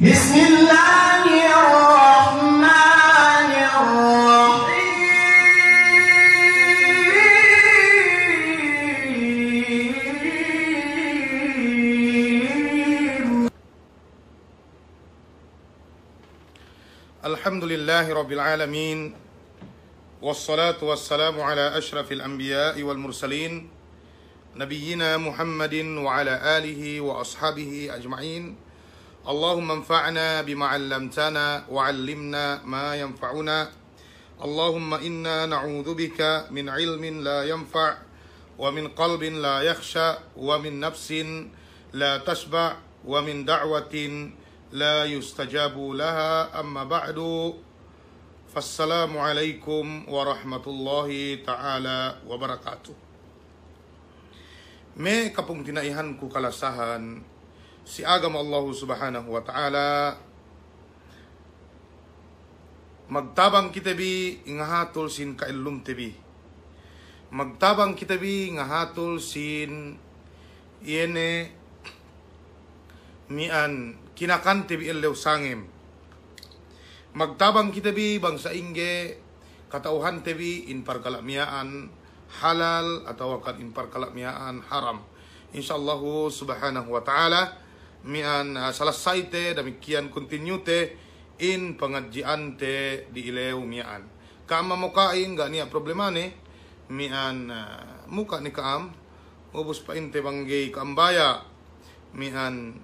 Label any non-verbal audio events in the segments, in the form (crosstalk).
بسم الله الرحمن الرحيم. الحمد لله رب العالمين والصلاة والسلام على أشرف الأنبياء والمرسلين نبينا محمد وعلى آله وأصحابه أجمعين. اللهم انفعنا بما علمتنا وعلمنا ما ينفعنا. اللهم إنا نعوذ بك من علم لا ينفع ومن قلب لا يخشى ومن نفس لا تشبع ومن دعوة لا يستجاب لها. أما بعد فالسلام عليكم ورحمة الله تعالى وبركاته. May kapung tinaihan ko kalasahan si agam Allah subhanahu wa ta'ala. Magtabang kita bi ingahatol sin kailum tebi magtabang kita bi ingahatol sin iene mian kinakan tebi elew sangem. Magtabang kita bi bangsa ingge katauhan tebi in parkalamiaan halal atau akan in parkalamiaan haram. Insyaallah subhanahu wa ta'ala mian salasay te demikian continue te in pengajian te di ilew mian. Kama mo kain ga niya problema ni mian uh, muka ni kaam ubos pa inte banggay kaambaya mian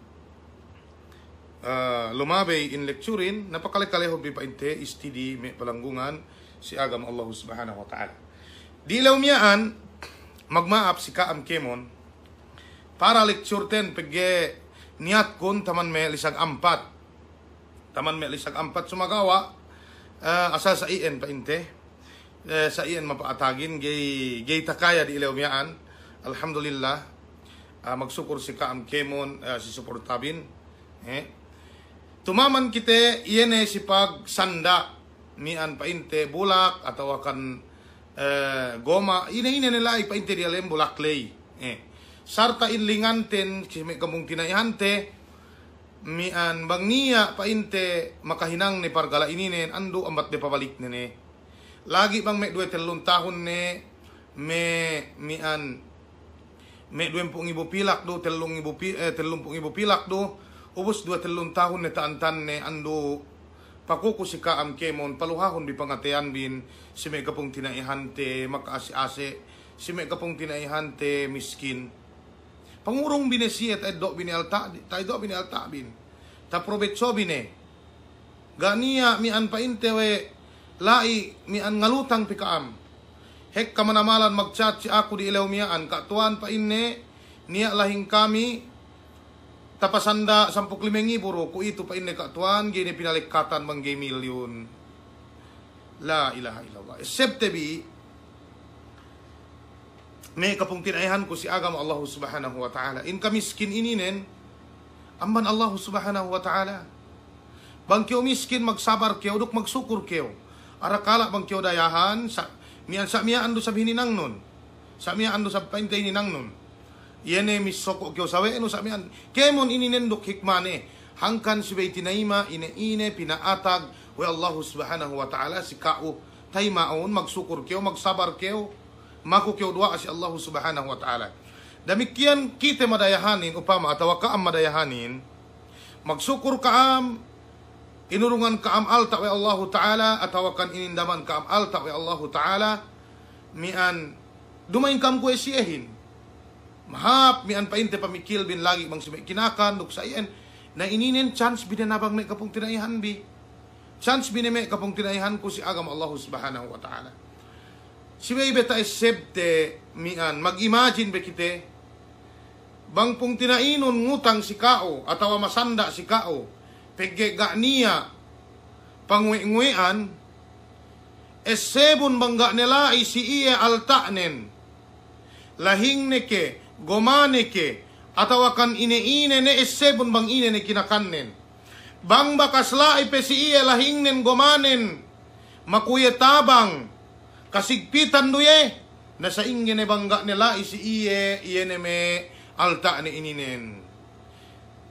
uh, lumabay in lecturin napakalikaleho bi pa inte istidi me palanggungan si agam Allah subhanahu wa ta'ala. Di ilaw mian magmaap si kaam kemon para lecture ten pagge niat kun taman me lisag ampat. Taman me lisag ampat. Sumagawa uh, asa sa ien pa inte. Uh, sa ien mapaatagin gay gay takaya di ilaw miyaan. Alhamdulillah. Uh, magsukur si kaam kemon uh, si suportabin eh. Tumaman kite iene si pag sanda. Mian pa inte bulak atau akan uh, goma ina ina nila ipainte di alem bulak clay eh sarta inlinganten si may kamong tinayhante mian bang niya painte makahinang ni pargala ininen ando ambat de pabalik nene. Lagi bang may duwe telun tahon ne me mian me duwe pong ibu pilak do telung ibu pi, eh, telung pong ibu pilak do ubos duwe telun tahon ne taantan ne ando pakuko si kaam kemon paluhahon bi pangatean bin si may kapong tinaihante makaasi-ase si may kapong tinaihante miskin Pangurong bine siya tayo do bine alta, tayo do bine alta bin. Ta provetso bine. Ganiya mi an painte we lai mi an ngalutang pikaam. Hek kamanamalan magchat si ako di ilaw miya an katuan pa inne niya lahing kami tapasanda sampuk limengi buro ku itu pa inne katuan gini pinalikatan manggay milyon. La ilaha illallah. Except bi may kapong tinaihan ko si agam Allah subhanahu wa ta'ala. In kamiskin ininen, amban Allah subhanahu wa ta'ala. Bang kiyo miskin magsabar kiyo, duk magsukur kiyo. Arakala bang kiyo dayahan, sa, miyan sa miya ando sabihin ni nang nun. Sa miya ando sa paintay ni nang nun. Iyan eh misoko kiyo sawe, ano sa miyan. Kemon ininen duk hikmane. Hangkan si bay tinaima, ine-ine, pinaatag, we Allah subhanahu wa ta'ala, si kao, tay maon, magsukur kiyo, magsabar kiyo, makukiw dua si Allah subhanahu wa ta'ala. Demikian kita madayahanin upama atau kaam madayahanin magsukur kaam inurungan kaam alta wa Allah ta'ala atau kan inindaman kaam alta wa Allah ta'ala mian dumain kam ko esiyahin mahap mian painte pamikil bin lagi bang kinakan duk sayen. Na ininin chance binanabang may kapong tinaihan bi. Chance bineme kapong tinaihan ko si agam Allah subhanahu wa ta'ala Si may beta esepte mian, mag-imagine be kite, bang pong tinainon ngutang si kao, atawa masanda si kao, pegge ga niya, pangwe-ngwean, esebon bangga nila si iya altanen, lahing neke, gomaneke, atawa kan ine-ine ne esebon bang ine ne kinakannen. Bang bakasla ipe si iya lahing nen gomanen, makuya tabang, kasigpitan duye na sa ingin bangga nila isi iye iye me alta ni ininen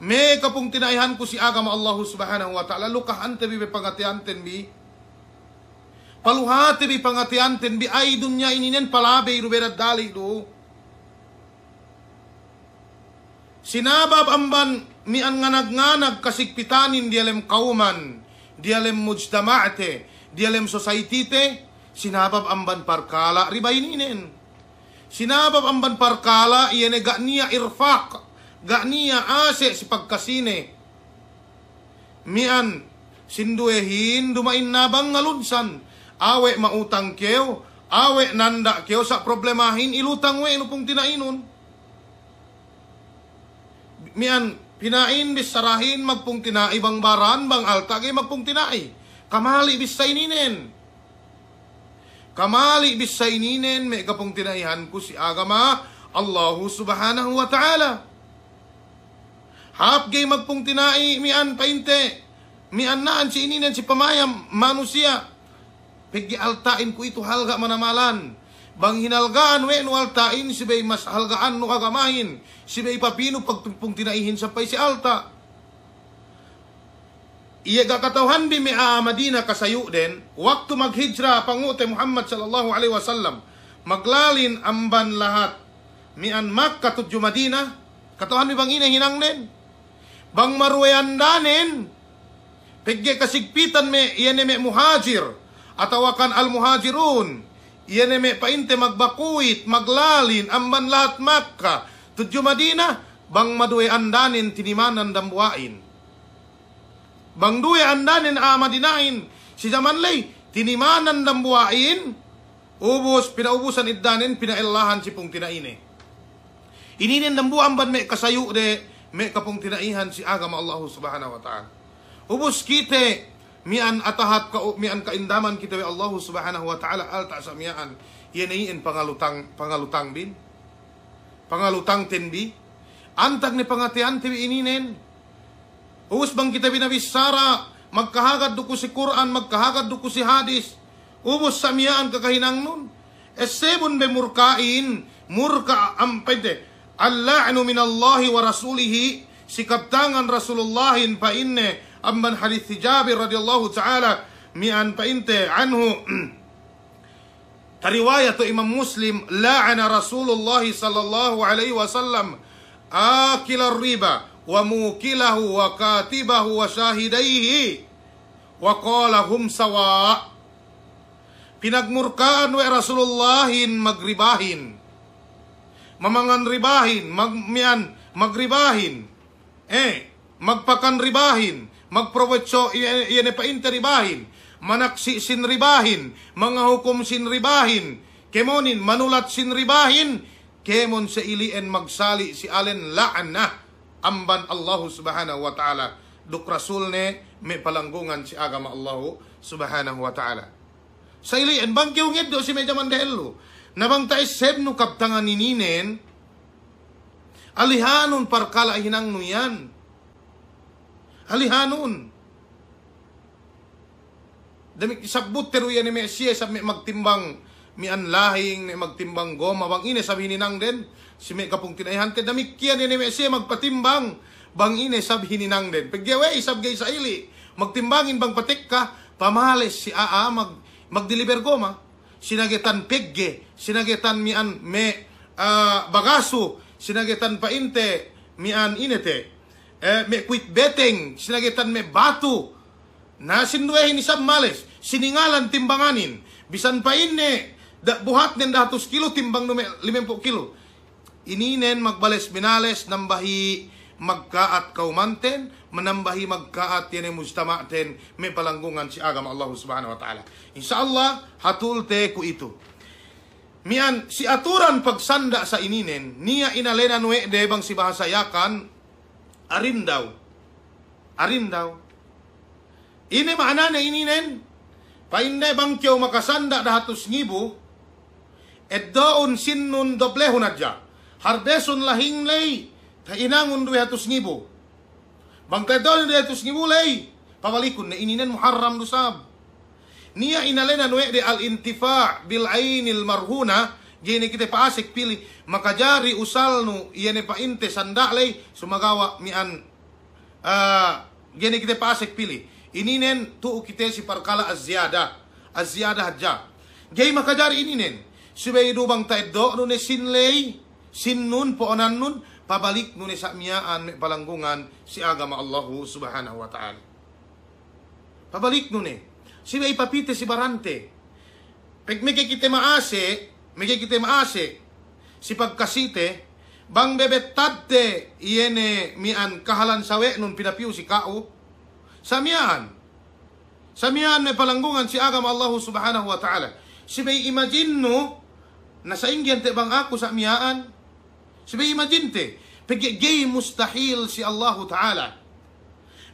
Me kapung tinaihan ko si agama Allah subhanahu wa ta'ala. Lukahan te bi pangatianten bi. Paluhati bi pangatianten bi. Ay dunya ininen palabe iruberat dali do. Sinabab amban mi ang nganag-nganag kasigpitanin di alem kauman, di alem mujtama'te, di alem society te, sinabab amban parkala. Ribaininen. Sinabab amban parkala iyene ga niya irfaq, ga niya ase si pagkasine. Mian sinduehin dumain nabang ngalunsan, awe mautang keo, awe nanda keo sa problemahin ilutang we inupong tinainon mian pinain bis sarahin magpung tinai bang baran bang alta gay magpung tinai kamali bis sa ininen kamali bis sa ininen may kapung tinaihan ko si agama Allah subhanahu wa ta'ala hap gay magpung tinai mian painte mian naan si ininen si pamayam manusia pigi altain ko ito halga manamalan Bang hinalgaan we no altain si bay mas halgaan no kagamahin. Si bay papino pagtumpong tinaihin sa pay si alta. Iya gakatawhan bi mi a Madina kasayo den, waktu maghijra pangute Muhammad sallallahu alaihi wasallam. Maglalin amban lahat. Mian Makkah tudyo Madina. Katawhan mi bang ina hinang den. Bang maruyan danen. Pegge kasigpitan me iyan me muhajir. Atawakan al muhajirun Iyan may painte magbakuit, maglalin, amban lahat makka. Tudyo Madina, bang maduwe andanin tinimanan dambuain. Bang duwe andanin a madinain, si zaman lay, tinimanan dambuain, ubos, pinaubusan iddanin, pinailahan si pong tinaine. Ininin dambuan ban may kasayo de, may kapong tinaihan si agama Allah subhanahu wa ta'ala. Ubos kite, mian atahat ka mian kaindaman kita wa Allah subhanahu wa ta'ala alta sa mian. Yanayin pangalutang pangalutang bin. Pangalutang tenbi antag ni pangatian tibi ininen Uus bang kita binabisara, magkahagad do ko si Quran, magkahagad do ko si hadis. Ubos sa miyaan kakahinang nun. Esebon be murkain, murka am pwede. Al-la'nu min Allahi wa rasulihi, sikaptangan Rasulullahin pa inne, amman hadith Jabir radiyallahu ta'ala, mian pa inte, anhu, (clears throat) riwaya to Imam Muslim, la'ana Rasulullah sallallahu alaihi wasallam akila riba وموكله وكاتبه وشاهديه وقال هم سواء pinagmurkaan wa Rasulullahin magribahin mamangan ribahin magmian magribahin eh magpakan ribahin magprovetsyo iyan pa interibahin, manaksi sinribahin, mga hukom sinribahin, kemonin manulat sinribahin, kemon sa ilien magsali si alen laan na amban Allah subhanahu wa ta'ala. Duk rasul ne may palanggungan si agama Allah subhanahu wa ta'ala. Sa ilien, bang kiungid do si medya mandahelo. Nabang tayo seb no kaptangan nininen, alihanon parkala hinang nuyan halihanon. Dami sabot pero yan ni Messi sa magtimbang mi anlahing ni magtimbang goma. Bang ine sabi ni nang den si may kapung tinayhan te dami kiyan ni Messi magpatimbang. Bang ine sabi ni nang den pagyawe isab gay sa ili magtimbangin bang patik ka? Pamales si aa mag magdeliver goma. Sinagetan pegge sinagetan mi an me uh, bagaso sinagetan painte mi an inete. Eh, may quit betting, sinagitan may batu, na sinduehin isang males, siningalan timbanganin, bisan pa inne, da, buhat nin datos kilo, timbang nume, limempo kilo. Ininen magbales binales, nambahi magkaat kaumanten, manambahi magkaat yan yung mustamaten, may palanggungan si agam Allah subhanahu wa ta'ala. Insyaallah, hatulte ko ito. Mian, si aturan pagsanda sa ininen, niya inalena nue debang si bahasayakan, arin daw. Arin daw. Ini maana na ininen. Painde bangkyo makasanda dahatos ngibo. Et doon sinnun doblehon adya. Harbeson lahing lay. Kainangon duwe hatos ngibo. Bangkay doon duwe hatos ngibo lay. Pawalikon na ininen muharram dusab. Niya inalena nuwe de al-intifa' bil ainil marhuna Gini kita paasik pili makajari usal nu iyane pa inte sandalay sumagawa mian ah, gini kita pasek pili. Ininen tuu kita si parkala azyada. Azyada hadja. Gay makajari ininen. Subay dubang taeddo no ne sinlay, sinnun po onan nun, pabalik no ne sa miyaan may palanggungan si agama Allahu subhanahu wa ta'ala. Pabalik no ne. Subay papite si barante. Pag may kikite maase, may kikite maase, si pagkasite, bang bebetadte iyene mian kahalan sawe nun pinapiu si kao, Samian. Samian may palanggungan si agam Allah subhanahu wa ta'ala. Si may imagine no, na sa ingyan te bang ako sa miyaan. May imagine te, pagigay mustahil si Allah ta'ala.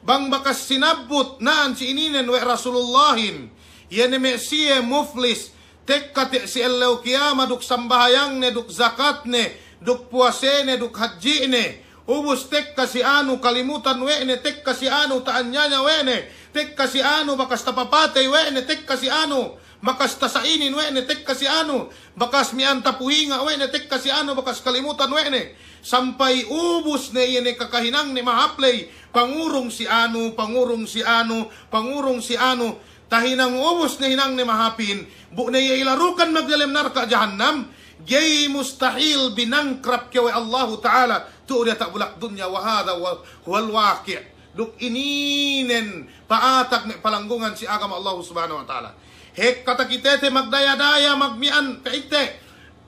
Bang bakas sinabot naan si ininen we Rasulullahin, yan me siye muflis, tekkate si Allah kiyama duk sambahayang ne, duk zakat ne, duk puase ne, duk haji ne, Ubus tek kasi ano kalimutan wene tek kasi ano taanyanya wene tek kasi ano bakas tapapatay wene tek kasi ano bakas tasainin wene tek kasi ano. Bakas mian tapuhinga wene tek kasi ano. Bakas kalimutan wene sampai ubus na iyan kakahinang ni mahaplay. Pangurong si ano pangurong si ano pangurong si ano. Tahinang ubus na hinang ni mahapin. Bu na ilarukan magdalemnar ka jahannam. Gay mustahil binangkrap kaya Allah Ta'ala. Tuudia tak bulak dunya wa hadha wa huwal waqi' duk ininen paatak ni palanggungan si agama Allah Subhanahu wa Ta'ala hek kata kitete magdaya-daya magmian paite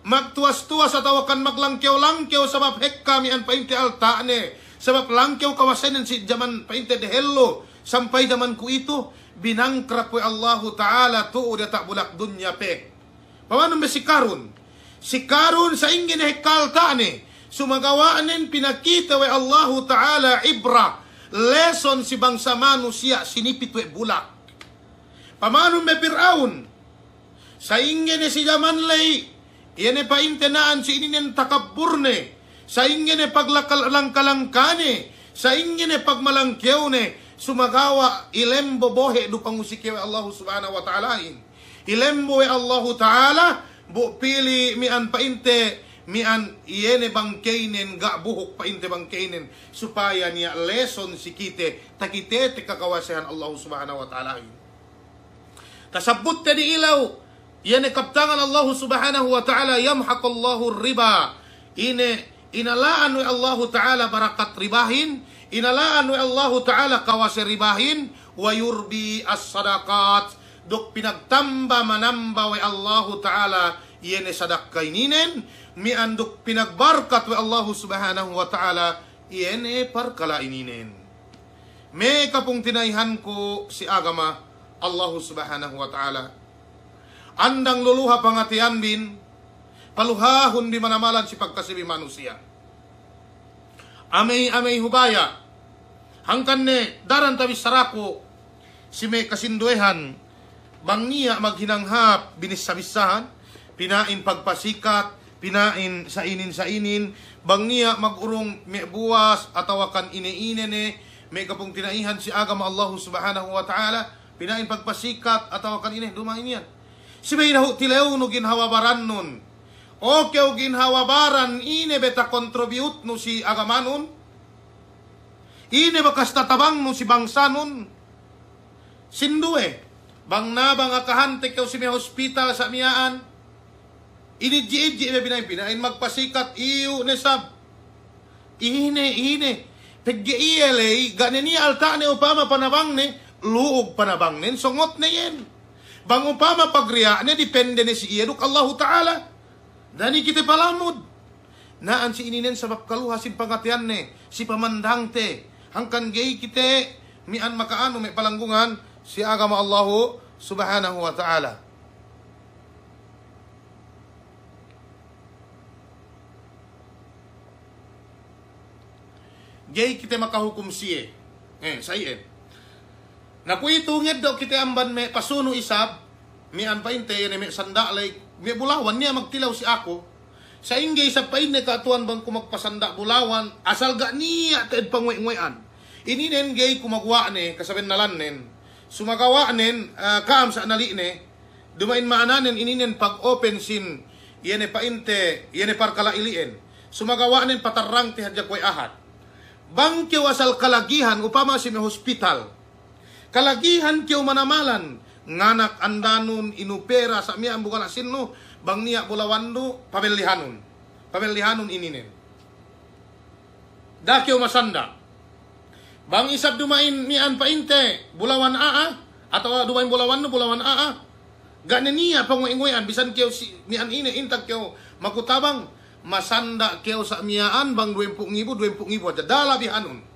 magtuwas-tuwas at awakan maglangkyaw-langkyaw sabab hek kami an painte altane sabab langkyaw kawasenin si jaman painte de hello sampai jaman ku itu binangkrap wa Allah Ta'ala tuudia tak bulak dunya pe Paano ba si Karun? si Karun sa ingin hekal tani, sumagawaanin pinakita wa Allahu Ta'ala ibra, lesson si bangsa manusia sinipit we bulak. Pamano me Piraun, sa ingin si Jamanlay, yan e paintenaan si ininen takabburne, sa ingin e paglangkalangkane, sa ingin e pagmalangkyaw ne, sumagawa ilembo bohe du pangusike wa Allah subhanahu wa ta'ala. Ilembo wa Allah ta'ala bu pili mian painte mian iene bangkainen ga buhok painte bangkainen supaya niya lesson si kite takite te Allah subhanahu wa ta'ala tasabut te di ilaw. Iene kaptangan Allah subhanahu wa ta'ala yamhaq Allahu riba. Ine inalaan wa Allah ta'ala barakat ribahin inalaan wa Allah ta'ala kawase ribahin wa yurbi as-sadaqat. Dok pinagtamba manamba wa Allah Ta'ala yene sadak kaininen mi anduk pinagbarkat wa Allah Subhanahu wa Ta'ala yene parkala ininen me kapung tinayhan ko si agama Allah Subhanahu wa Ta'ala. Andang luluha pangatian bin paluhahon di manamalan si pagkasibi manusia. Amay amay hubaya hangkan ne daran tabi sarako si may kasinduehan Bangiya maghinanghap, binisabisahan, pinain pagpasikat, pinain sa inin sa inin, bangiya magurong may buwas, atawakan ine-ine ne, may kapong tinaihan si agam Allah subhanahu wa ta'ala, pinain pagpasikat, atawakan ine, dumain yan. Si may nahu tilew no ginhawabaran nun, o keo ginhawabaran, ine beta contribute no si agamanon, ine bakas tatabang no si bangsa nun, sindu eh, Bang na bang akahante kaw si may hospital sa miyaan. Inidji-idji na binay pinain magpasikat iyo ne sab. Ihine, ihine. Pagge iyalay, ganin niya alta ni upama panabang ni, luog panabang nin, sungot na yan. Bang upama pagriya ni, depende ni si Iyaduk Allah Ta'ala. Dani kita palamod. Naan si ininen sa kaluha si pangatian ni, si pamandang te. Hangkan gay kite, mian makaano, may palanggungan, si agama Allah subhanahu wa ta'ala. Gay kita makahukum siye. Eh, sayen. Nakuitungid daw kita amban me pasuno isab, mi an painte yan me sanda lay, mi bulawan niya magtilaw si ako. Sa ingay sa pain ne katuan bang kumagpasanda bulawan, asal ga niya taed pangway-ngayan. Ininen gay kumagwa ne, kasabin nalan nen, sumagawa nen uh, kaam sa anali ne dumain maananen ininen pag open sin yene painte yene par kalailien sumagawa nen patarang ti hadya koy ahat bang kiyo asal kalagihan upama si may hospital. Kalagihan kiyo manamalan nganak andanon inupera sa miya ang bukan asinno bang niya bulawando pamilihanon. Pamilihanon ininen. Da kiyo masanda. Bang isab dumain mian painte bulawan aa atau dumain bulawan no bulawan aa. Ganin niya panguinguyan bisan kiyo si mian ine intag kiyo makutabang masanda kiyo sa miyaan bang 20,000 20,000 aja dala bihanon.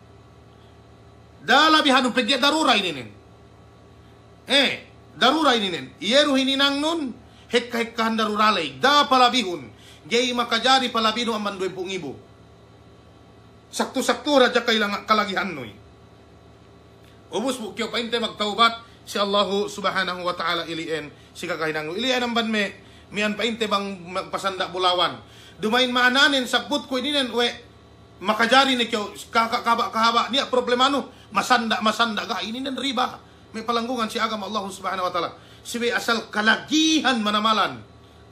Dala bihanon pegya darura ininen. Eh, darura ininen. Iyero hininang nun hekka-hekkahan daruralay da palabihon. Gay makajari palabino aman 20,000. Sakto-sakto radya kailangan kalagihan noy. Ubus mo kiyo painte magtaubat si Allah subhanahu wa ta'ala ilien si kakahinang ilien ang banme mian painte bang magpasanda bulawan. Dumain maananin sakbut ko ininen we makajari ni kiyo kakakaba kahaba niya problemano masanda masanda ga ininen riba. May palanggungan si agam Allah subhanahu wa ta'ala. Sibi asal kalagihan manamalan.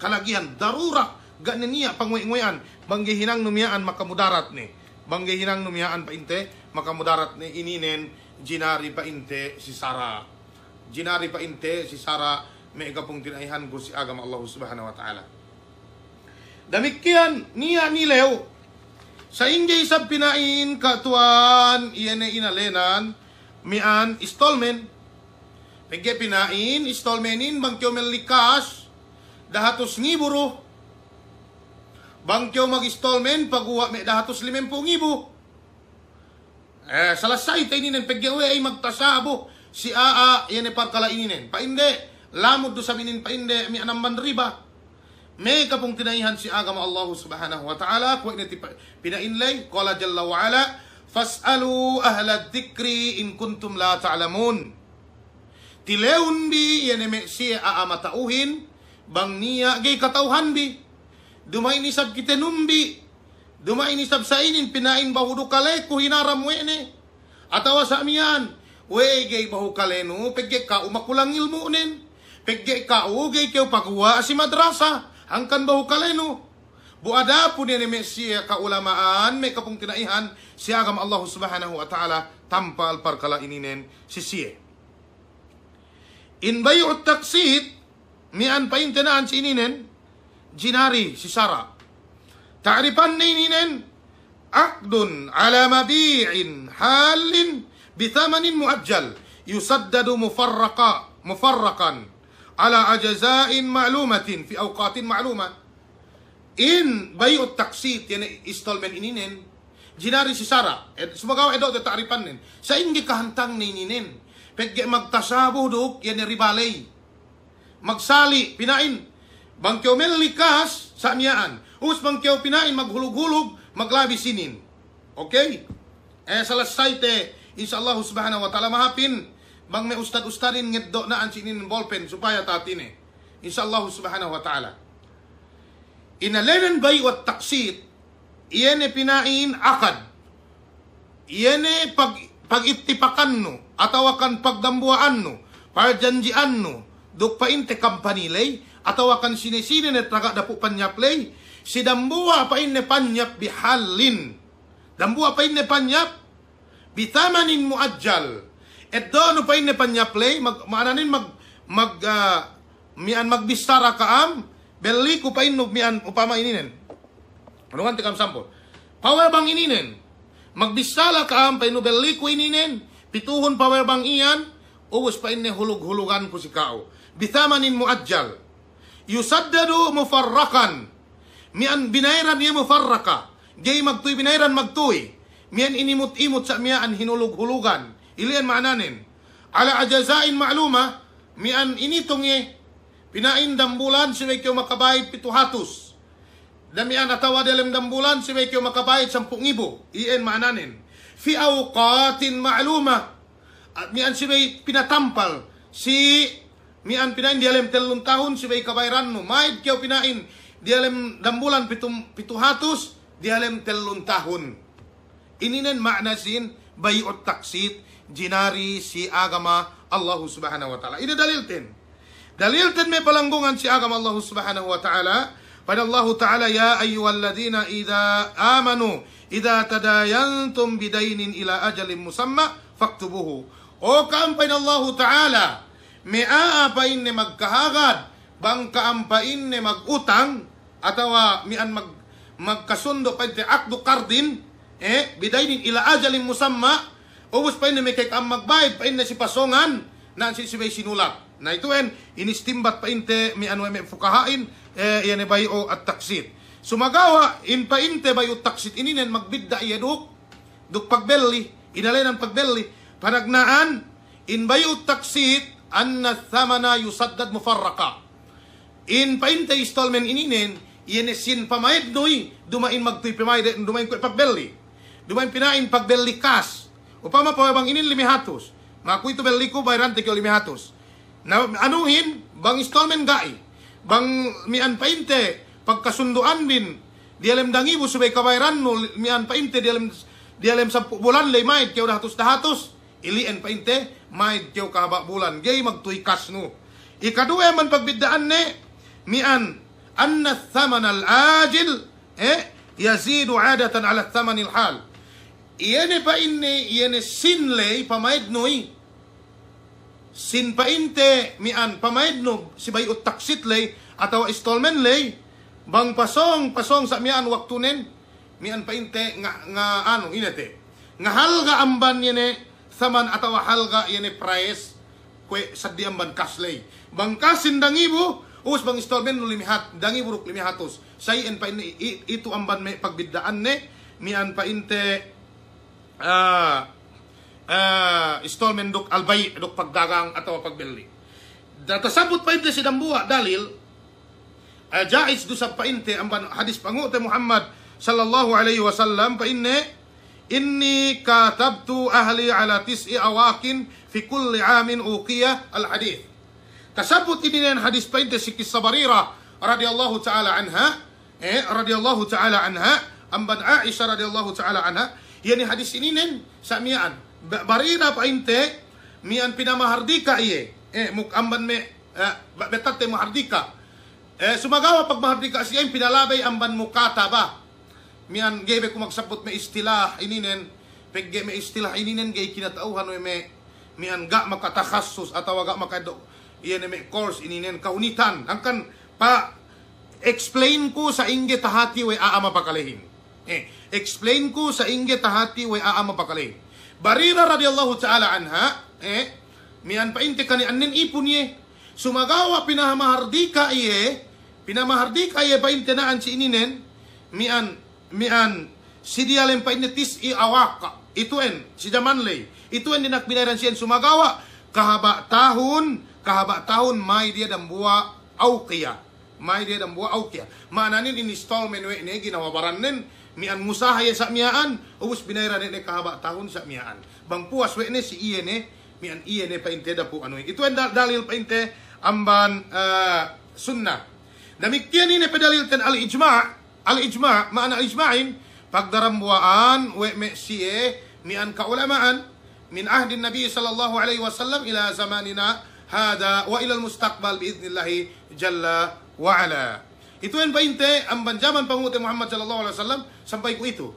Kalagihan darura ganin niya pangwinguyan banggihinang numiyaan makamudarat ni banggihinang numiyaan pa inte, makamudarat ni ininen, ginari pa inte si Sara. Ginari pa inte si Sara, may ikapong tinaihan ko si agam Allah subhanahu wa ta'ala. Damikian niya nilew, sa injay sa pinain katuan, iyan ay inalenan, mian installment, Pagke pinain, installmentin, bangkyo men likas, dahatos ngiburo, Bangkyo mag-installment, pagkuha may dahatos limempo ngibo. Eh, salasay tayo ninen, pagyawe ay magtasabo. Si Aa, yan ay parkala ininen. Painde, lamod do sa minin painde, mi anamban riba. May kapong tinaihan si agama Allah subhanahu wa ta'ala, kuwa inati pinainlay, kola jalla wa ala, Fas'alu ahla dhikri in kuntum la ta'lamun. Tileun bi, yan ay si Aa matauhin, bang niya, gay katauhan bi, Dumain isab kita numbi. Dumain isab sa inin, pinain bahudo kale, kuhinaram wene. Atawa sa amiyan, we gay bahu kale no, pegge ka umakulang ilmu nin. Pegge ka ugay kayo pagwa si madrasa, Angkan bahu kalenu. Bu ada pun yang mesia eh, keulamaan, me kapung tinaihan, si agam Allah subhanahu wa ta'ala tanpa alparkala ini nen sisi. Eh. In bayu'ut taksid, mian pain tinaan si ini nen, jinari si sara. Ta'rifan ini nen, akdun ala mabi'in halin bitamanin mu'ajjal, yusaddadu mufarraqa, mufarraqan ala ajazain ma'lumatin fi awqatin ma'lumat. In bayut taksit yani installment ini nen. Jinari sisara. Ed, semoga edok te ta'rifan nen. Saing kahantang ni nen. Pegge magtasabuh duk yani ribalay magsali pinain. Bangkyo mel likas sa us bangkyo pinain maghulug-hulug maglabisinin okay eh selesai te insyaallah subhanahu wa taala mahapin bang may ustad-ustadin ngeddo na ang sinin ballpen, supaya tatin eh. Inshallah subhanahu wa ta'ala. Inalenen bay wat taksit, iyan e pinain akad. Iyan e pag, pag-itipakan no, atawakan pagdambuaan no, parjanjian no, dukpain te kampanilay, atau akan sini-sini ne traga dapu panyaplay si dambua pa inne panyap bihalin dambua pa inne panyap bitamanin muajjal et dono pa inne panyaplay mag maananin mag mag uh, mian magbistara kaam. Belli ko pa inno mian upama ininen ano kan tikam sample. Power bang ininen magbisala kaam pa inno belli ko ininen pituhon power bang iyan. Uwas pa inne hulug-hulugan ko si kao. Bitamanin muajjal. Yusaddadu mufarrakan. Mian binayran niya mufarraka. Gay magtuy binayran magtuy. Mian inimut-imut sa mian hinulug-hulugan. Ilian maananin. Ala ajazain ma'luma, mian initong ye, pinain dambulan si may makabayad pituhatos. Damian atawa dalam dambulan si may makabayad sampung ibo. Iyan maananin. Fi awqatin ma'luma. At mian si may pinatampal si mian pinain di alem telung tahun si bay kabayran no maid kyo pinain di alem dambulan pitum pituhatos di alem telung tahun ininen makna sin bayot taksit jinari si agama Allah subhanahu wa ta'ala. Ini dalil ten dalil ten may palanggungan si agama Allah subhanahu wa ta'ala. Pada Allah Ta'ala, Ya ayyuhalladhina idha amanu, idha tadayantum bidainin ila ajalin musamma, faktubuhu. O kaampay ng Allah Ta'ala, may aapain ni magkahagad, bang kaampain ni magutang, atawa mian mag magkasundo pa akdo kardin, eh, bidainin ila ajalin musamma, ubos pa yun may kay kam magbayad, pa na si pasongan, na si si may sinulat. Na ito en, inistimbat pa inte, mi ano may fukahain, eh, yan e bayo at taksit. Sumagawa, in pa inte bayo taksit, ininen magbidda iya duk, pagbelli, inalay ng pagbelli, panagnaan, in bayo taksit, anna thamana yusaddad mufarraka. In pa inte installment ininen, yan e sin pamayad noy, dumain magtoy pamayad, dumain ko pagbelli. Dumain pinain pagbelli kas. Upama pa bang inin limihatos. Makuy to belli ko bayran te limihatos. Na anuhin bang installment gai. Bang mian painte pagkasunduan din. Di alam dangi mo subay kabayran no mian painte di alam di alam sa bulan lay maid kaya dahatos dahatos. Ilien painte maid kaya kahaba bulan. Gay magtuy kas no. Ikaduwa man pagbidaan ne mian anna thaman al-ajil eh yazidu adatan ala thaman al-hal. Iyan pa inni, iyan sinlay, pamaidnoy. Sin pa inte, mian, pamaidno, si bay taksit lay, atawa installment lay, bang pasong, pasong sa mian waktunen, mian pa inte, nga, nga ano, inete. Nga halga amban yene, saman atawa halga yene price, kwe sadi amban kaslay. Bang kasin dangibo, us bang installment no limihat, dangibo ruk limihatos. Say en pa ito amban may pagbidaan ne, mian pa inte, ah ah installment dok albay dok pagdagang atau pagbili. Datasabot pa ite si Dambuha dalil uh, jais do sa painte ang hadis panguti Muhammad sallallahu alaihi wasallam pa inne inni katabtu ahli ala tis'i awakin fi kulli amin uqiya al hadith. Kasabot ini ng hadis pa ite si Kisabarira radhiyallahu ta'ala anha eh radhiyallahu ta'ala anha amban Aisyah radhiyallahu ta'ala anha Yani hadis ini nen sa mian. Barina pa inte mian pinamahardika iye. Eh mukamban me uh, betate mahardika. Eh sumagawa pag mahardika siya pinalabay amban mukata ba. Mian gebe ko magsabot me istilah ininen pegge me istilah ininen gay kinatauhan me mian ga makatakhasus atawa ga makado iyan me course ininen kaunitan angkan pa explain ko sa inge tahati we aama pakalehin. Eh, explain ko sa inge tahati way aama pakali. Barira radiyallahu ta'ala anha, eh, mian pa inte kani annen ipun ye. Sumagawa pinamahardika iye, pinamahardika iye pa inte naan si ininen, mian, mian, si dialem pa inte tis i awaka. Ituen, si Jamanley. Ituen dinak binaran siyan sumagawa, kahaba tahun, kahaba tahun, may dia dan buwa aukiya. May dia dan buwa aukiya. Maananin in installment we ne ginawa baranen mian musahaya sa miyaan, ubus binayra ni kahaba tahun sa miyaan. Bang puas we ne si iye ne, mian iye ne painte da po ano. Ito ang dalil painte amban uh, sunnah. Damikian ini pedalil ten al-ijma' al-ijma' maana al-ijma'in pagdarambuaan we me siye mian kaulamaan min ahdin nabi sallallahu alaihi wasallam ila zamanina hada wa ila al-mustaqbal biidnillahi jalla wa ala. Ito yan painte, ang banjaman panguti Muhammad sallallahu alaihi wasallam, sampay ko ito.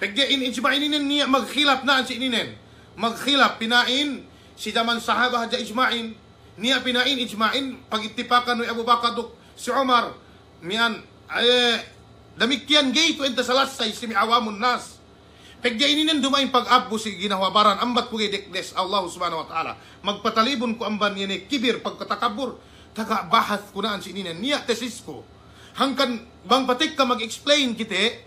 Pagya in ijma'in inin niya, magkhilap na si ininen. Magkhilap, pinain, si daman sahaba hadya ijma'in, niya pinain ijma'in, pagitipakan ni Abu Bakar duk, si Umar, miyan, eh, damikyan gay to enta salasay si miawamun nas. Pagya ininen dumain pag-abbo si ginawabaran, ambat po dekdes Allah subhanahu wa ta'ala. Magpatalibon ko amban yan kibir, pagkatakabur, taga bahath ko naan si ininen, niya tesis ko hangkan bang patik ka mag-explain kite,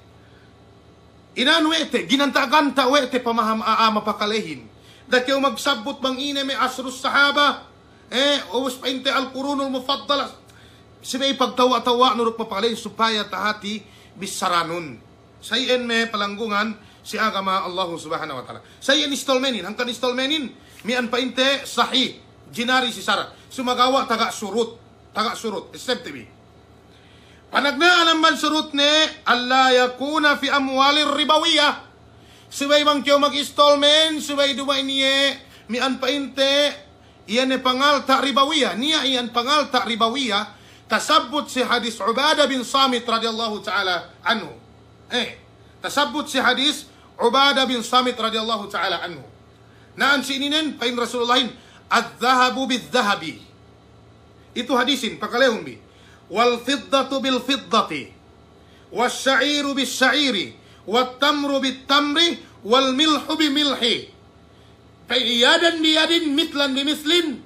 inano ete, ginanta-ganta wete pamaham aama pakalehin. Dati magsabot bang ine may asrus sahaba, eh, uwas pa inte al-kurunul mufaddala. Sibay pagtawa-tawa nurok papakalehin supaya tahati bisaranon. Sayen me palanggungan si agama Allah subhanahu wa ta'ala. Sayen istolmenin, hangkan istolmenin, mian pa inte sahih, jinari si Sara. Sumagawa taga surut, taga surut, step TV. Panagnaan ang mansurut ni Allah yakuna fi amwalir ribawiya. Subay bang kyo mag-installment, subay dumay niye, mian pa inte, iyan e pangal ta ribawiya. Niya iyan pangal ta ribawiya, tasabut si hadis Ubadah bin Samit radhiyallahu taala anhu. Eh, tasabut si hadis Ubadah bin Samit radhiyallahu taala anhu. Naan si ininen pain Rasulullahin adh-dhahabu bidh-dhahabi. Itu hadisin pakalehon bi wal fiddatu والشعير بالشعير والتمر بالتمر والملح wat tamru bit tamri. Wal milhu bi milhi. Fa mitlan bimislin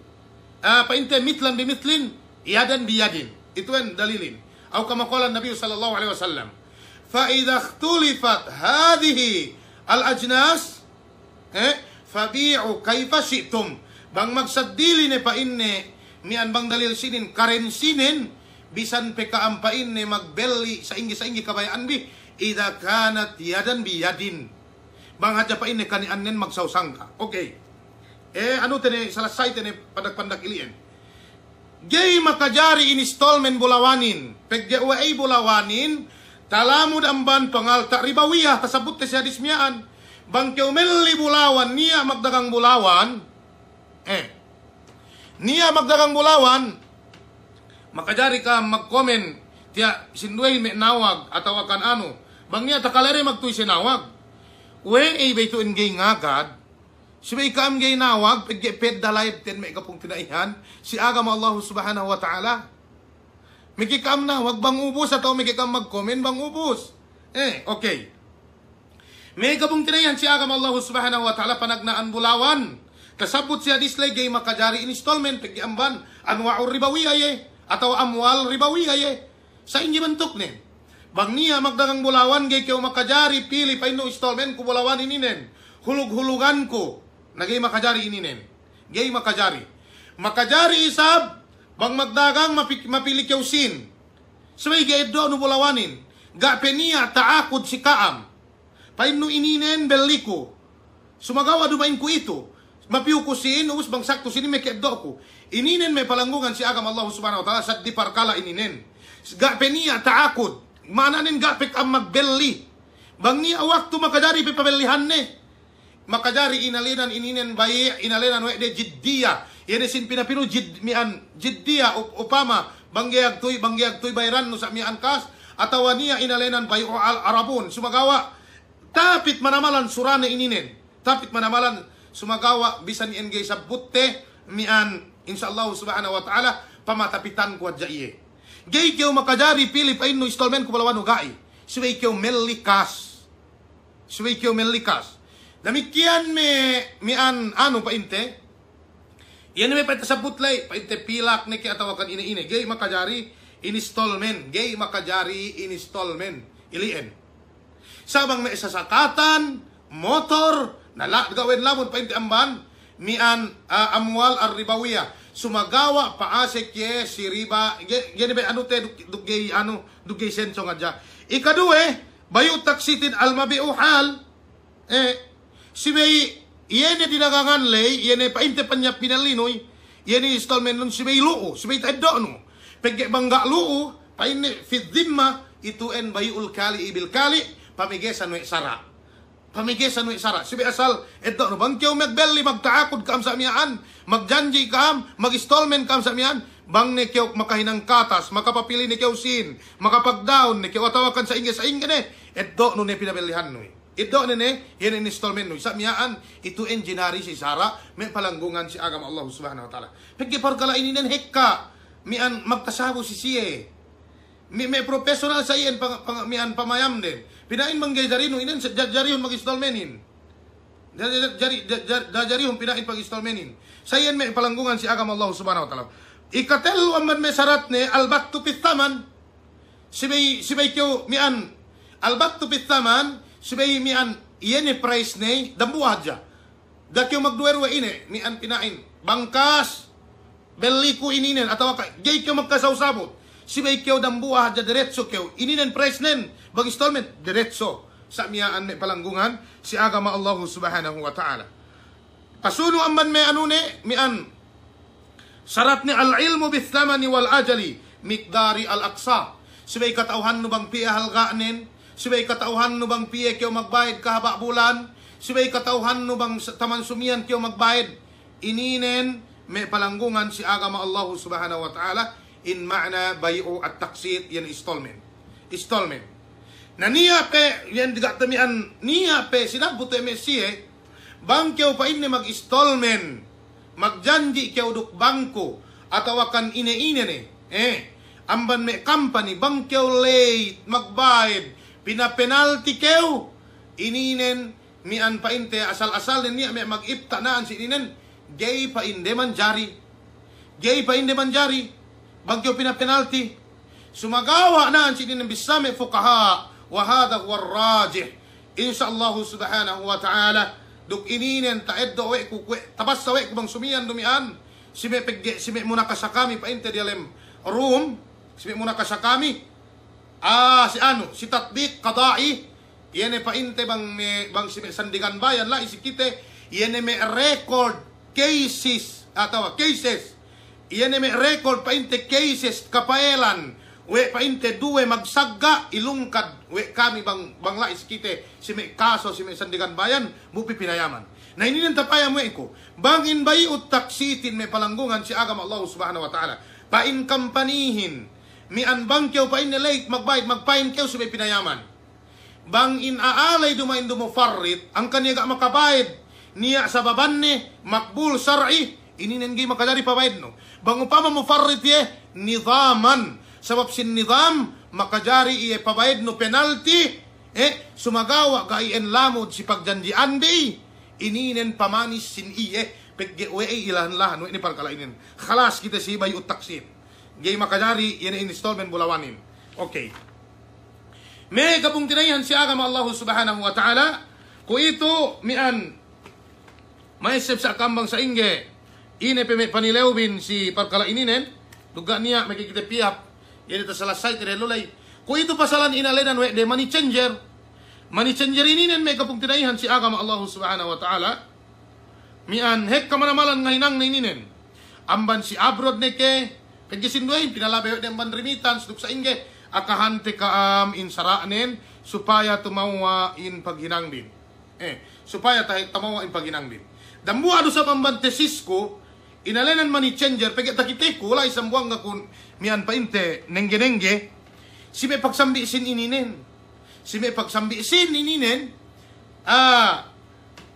apa ah, inte mitlan bimislin biyadin itu kan dalilin. Atau kama qala Nabi sallallahu alaihi wasallam fa idza ikhtalifat hadhihi al ajnas eh fabi'u kaifa syi'tum. Bang maksad dili ne pa inne mian bang dalil sinin karen sinin bisan pe kaampain ne magbelli sa ingi sa ingi kabayaan bi ida kanat yadan bi yadin bang hadya pa inne kani annen magsausang ka okay eh ano tene salasay tene padak-pandak ilien Gay makajari in installment bulawanin. Pegge ay bulawanin. Talamud amban pangal tak ribawiyah tasabut te siya dismiyaan. Bangke umelli bulawan niya magdagang bulawan. Eh. Niya magdagang bulawan. Makajari ka mag-comment. Tiya sinduay may nawag ataw akan ano. Bang niya takalere magtuy sinawag. When ay bay to engay ngagad. Si may kaam nawag, ped dalay ten may kapong tinaihan, si agam Allah subhanahu wa ta'ala. May kikam na, wag bang ubos at may kikam mag-comment bang ubos. Eh, okay. May kapong tinaihan si agam Allah subhanahu wa ta'ala panagnaan bulawan. Kasabot siya dislay gay makajari installment, pagge amban, anwa'ur ribawi ay atau amwal ribawi ay Sa inyo bentuk ni. Bang niya magdagang bulawan gay kayo makajari, pili pa ino installment ko bulawan ininen. Hulug-hulugan ko. Nagay makajari ininen. Gay makajari. Makajari isab, bang magdagang mapik, mapili kayo sin. Sabay gay do no bulawanin. Ga peniya taakod si kaam. Paino ininen beliko. Sumagawa dumain ko ito. Mapiu ko sin, ubus bang sakto sin may keddo ko. Ininen may palanggungan si agam Allah subhanahu wa ta'ala sa di parkala ininen. Ga peniya taakod. Mananin ga pek ang magbelli. Bang niya waktu makadari pe pabelihan ne makajari inalinan ininen bayi inalinan we de jiddiya yene sin pinapino jid mian jiddiya up, upama banggayag tuy banggayag tuy bayran no sa mian kas atawa niya inalinan bayi o al arabon sumagawa tapit manamalan surana ininen tapit manamalan sumagawa bisan ni engay sa butte mian insyaallah subhanahu wa taala pamatapitan ko adja iye gay kyo makajari pili pa inno installment ko balawan ugai suway kyo melikas suway kyo melikas Damikian me mian ano pa inte. Yan may pa sa butlay, inte pilak ni kaya tawakan ine-ine. Gay makajari installment. Gay makajari installment. Ilien. Sabang may sasakatan, motor, nala, gawin lamon pa inte amban, mian uh, amwal arribawiya. Sumagawa paasek ye si riba. Yan ba ano te dugay ano dugay senso nga dya. Ikaduwe, bayo taksitin almabiuhal. Eh, si may yene dinagangan lay, yene painte panya pinalinoy, yene installment nun si may luo, si may taddo no. Pagke bangga luo, paine fit dhimma, itu en bayul kali ibil kali, pamigesan we sara. Pamigesan we sara. Si may asal, eto no, bang kiyo magbelli, magtaakod kam sa miyaan, magjanji kam, mag-installment kam sa miyaan, bang ni kiyo makahinang katas, makapapili ni kiyo sin, makapag-down ni kiyo atawakan sa inga sa inga ni, eto no ni pinabilihan no. Ito na ne, yan ang installment no. Sa miyaan, ito engineering si Sara, may palanggungan si agam Allah subhanahu wa ta'ala. Pagkipar kala ininan hekka, mian magkasabo si siye. May, may professional sa iyan, pang, pang, mian pamayam din. Pinain manggay jarino, inan sa jarihon mag-installmentin. Jari, jarihon pinain pag-installmentin. Sa iyan may palanggungan si agam Allah subhanahu wa ta'ala. Ikatel man may sarat ne, albat tu pitaman. Sibay, sibay kyo, mian, albat tu pitaman, Sibay mian iyan price ne dambuad ja. Dakyo magduwerwa ine ni an pinain. Bangkas belli ko ininen atawa ka gay kyo magkasawsabot. Sibay kyo dambuad ja diretso kyo ininen price nen bang installment diretso sa miyaan may palanggungan si agama Allah subhanahu wa ta'ala. Pasuno amman may ano ne mian sarat ni al-ilmu bithamani wal ajali mikdari al-aqsa. Sibay katauhan no bang piahalgaanin Sibay katauhan no bang piye kyo magbayad kahaba bulan? Sibay katauhan no bang taman sumiyan kyo magbayad? Ininen may palanggungan si agama Allah subhanahu wa ta'ala. In ma'na bayu at taksit yan installment. Installment. Na niya pe, yan digatamian, niya pe, sinabot MSC eh, bangkyaw pa ini mag-installment, magjanji kyaw duk bangko, atawakan ine-ine ni, eh, amban me company, bangkyaw late, magbayad, pinapenalty kyaw, ininen, mian pa inte, asal-asal niya, may mag-ipta naan si ininen, gay pa inde man jari, gay pa inde man jari, bagyo pinapenalty. Sumagawa na ang sinin ng fukaha wa hadha huwa rajih. Insyaallah subhanahu wa ta'ala duk ininen taed do we ku tabas sa we kubang sumian dumian. Sime pegge sime muna ka sa kami pa inte dialem. Room sime muna ka sa kami. Ah si ano si tatbik qada'i. Yene pa inte bang me bang sime sandigan bayan la isikite yene me record cases ah, atawa cases yene me record pa inte cases kapaelan. We pa inte duwe magsagga ilungkad. We kami bang bangla iskite si may kaso si may sandigan bayan mupi pinayaman. Na inin tapaya mo iko. Bangin bayi ut taksitin may palanggungan si agam Allah subhanahu wa ta'ala. Pain kampanihin. Mi an bangkyaw pain na late magbayad magpain kyaw si may pinayaman. Bang in aalay dumain dumufarrit ang kaniya makabayad. Niya sa babanne makbul sar'i bang upama mo farrit ye nidaman sabab sin nizam makajari iye pabayad no penalty eh? Sumagawa ka ien lamod si pagjanjian di ininen pamanis sin iye. Pegge we ilahan lahan we ni palkalainin khalas kita si bayu taksim gay makajari yen installment bulawanin okay may kapung tinayan si agama Allah subhanahu wa ta'ala. Ko ito mian. Maisip sa kambang sa inge ine pe panilewbin si palkalainin duga niya makikita pihap yan ito salasay tire lulay. Kung ito pasalan inalenan we de money changer. Money changer ini nen may kapung tinaihan si agama Allah subhanahu wa ta'ala. Mian hek kamanamalan ngahinang na ininen. Amban si abroad ne ke kagisinduhin pinalabayo den ban remittance duk sa inge akahante ka am in saraanen supaya tumawa in paghinang din. Eh, supaya tayo tamawa in paghinang din. Dambuado sa pambante Cisco, inalenan money changer, pagkat takiteko, wala isang buwang nga kun mian pa inte, nengge-nengge, si may pagsambisin ininen. Si may pagsambisin ininen, ah,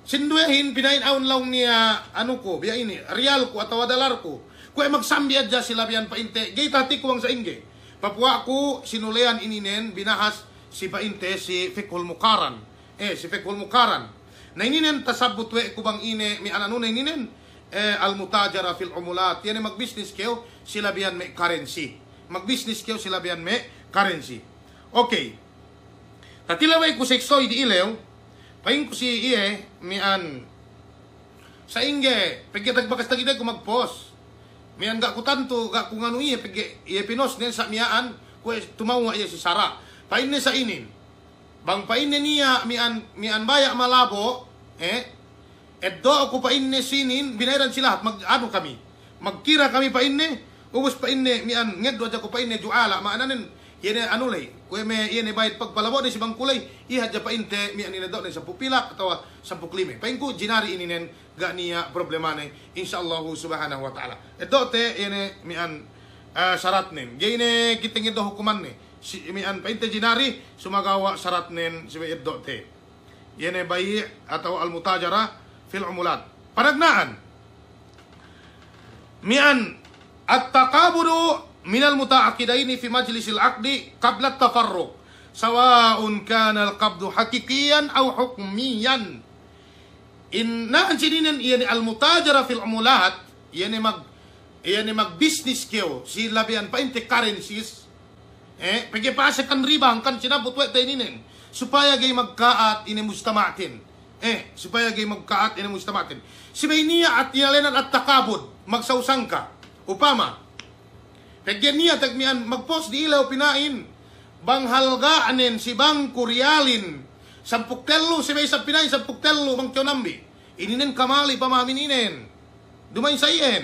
sinduyahin, pinain aon lang niya, ano ko, biya ini, real ko, atawa dalar ko. Kung ay magsambi adya sila biyan pa inte, gay tati ko ang sa inge. Papua ko, sinulean ininen, binahas si pa inte, si Fikul Mukaran. Eh, si Fikul Mukaran. Na ininen, tasabot we ko bang ine, mi anano na ininen, eh, al-mutajara fil umulat. Yan ay mag-business kayo, sila biyan may currency. Mag-business kayo, sila biyan may currency. Okay. Tatilaway ko seksoy di ilaw, paing ko si iye, mian, sa inge, pagkatag bakas tagidag ko mag-post. Mian ga ko tanto, ga kung ano iye, pagka iye pinos niya sa miyaan, ko tumawa iye si Sara. Pain niya sa inin. Bang pain niya, mian, mian baya malabo, eh, Eddo ako pa inne sinin, binayran sila, mag ano kami. Magkira kami pa inne, ubos pa inne, mian, ngeddo aja ko pa inne, juala, maananin, yene ano lay, kuya me yene bayad pagpalabo ni si bang kulay, iha ja pa inte, mian nila daw sa pupilak, atawa sa puklime. Pain ko, jinari ininen, ga niya problema ne, inshallah subhanahu wa ta'ala. Eddo te, yene, mian, uh, sarat nin. Gayne, kiting ito hukuman ni. Si, mian, pa inte jinari, sumagawa sarat nin, si eddo te. Yene bayi, atawa al-mutajara, fil umulat. Panagnaan. Mian at-taqabudu min al-mutaaqidaini fi majlis al-aqdi qabla at-tafarruq. Sawa'un kana al-qabdu hakikiyan aw hukmiyan. In naan sininan iyan al-mutajara fil umulat, iyan mag iyan mag business kayo, si labian pa inte currencies. Eh, pagipasa kan ribang kan sinabot wa tayo supaya gay magkaat ini mustamatin. Eh, supaya gay magkaat ina mo istamatin. Si niya at yalenan at takabod, magsausang ka. Upama, Pagyan niya tagmian magpost di ilaw pinain. Banghalga anen si bang kuryalin. Sampuk telo si may sa pinain sampuk telo bang kyonambi. Ininen kamali pamamininen. Dumain sa iyen.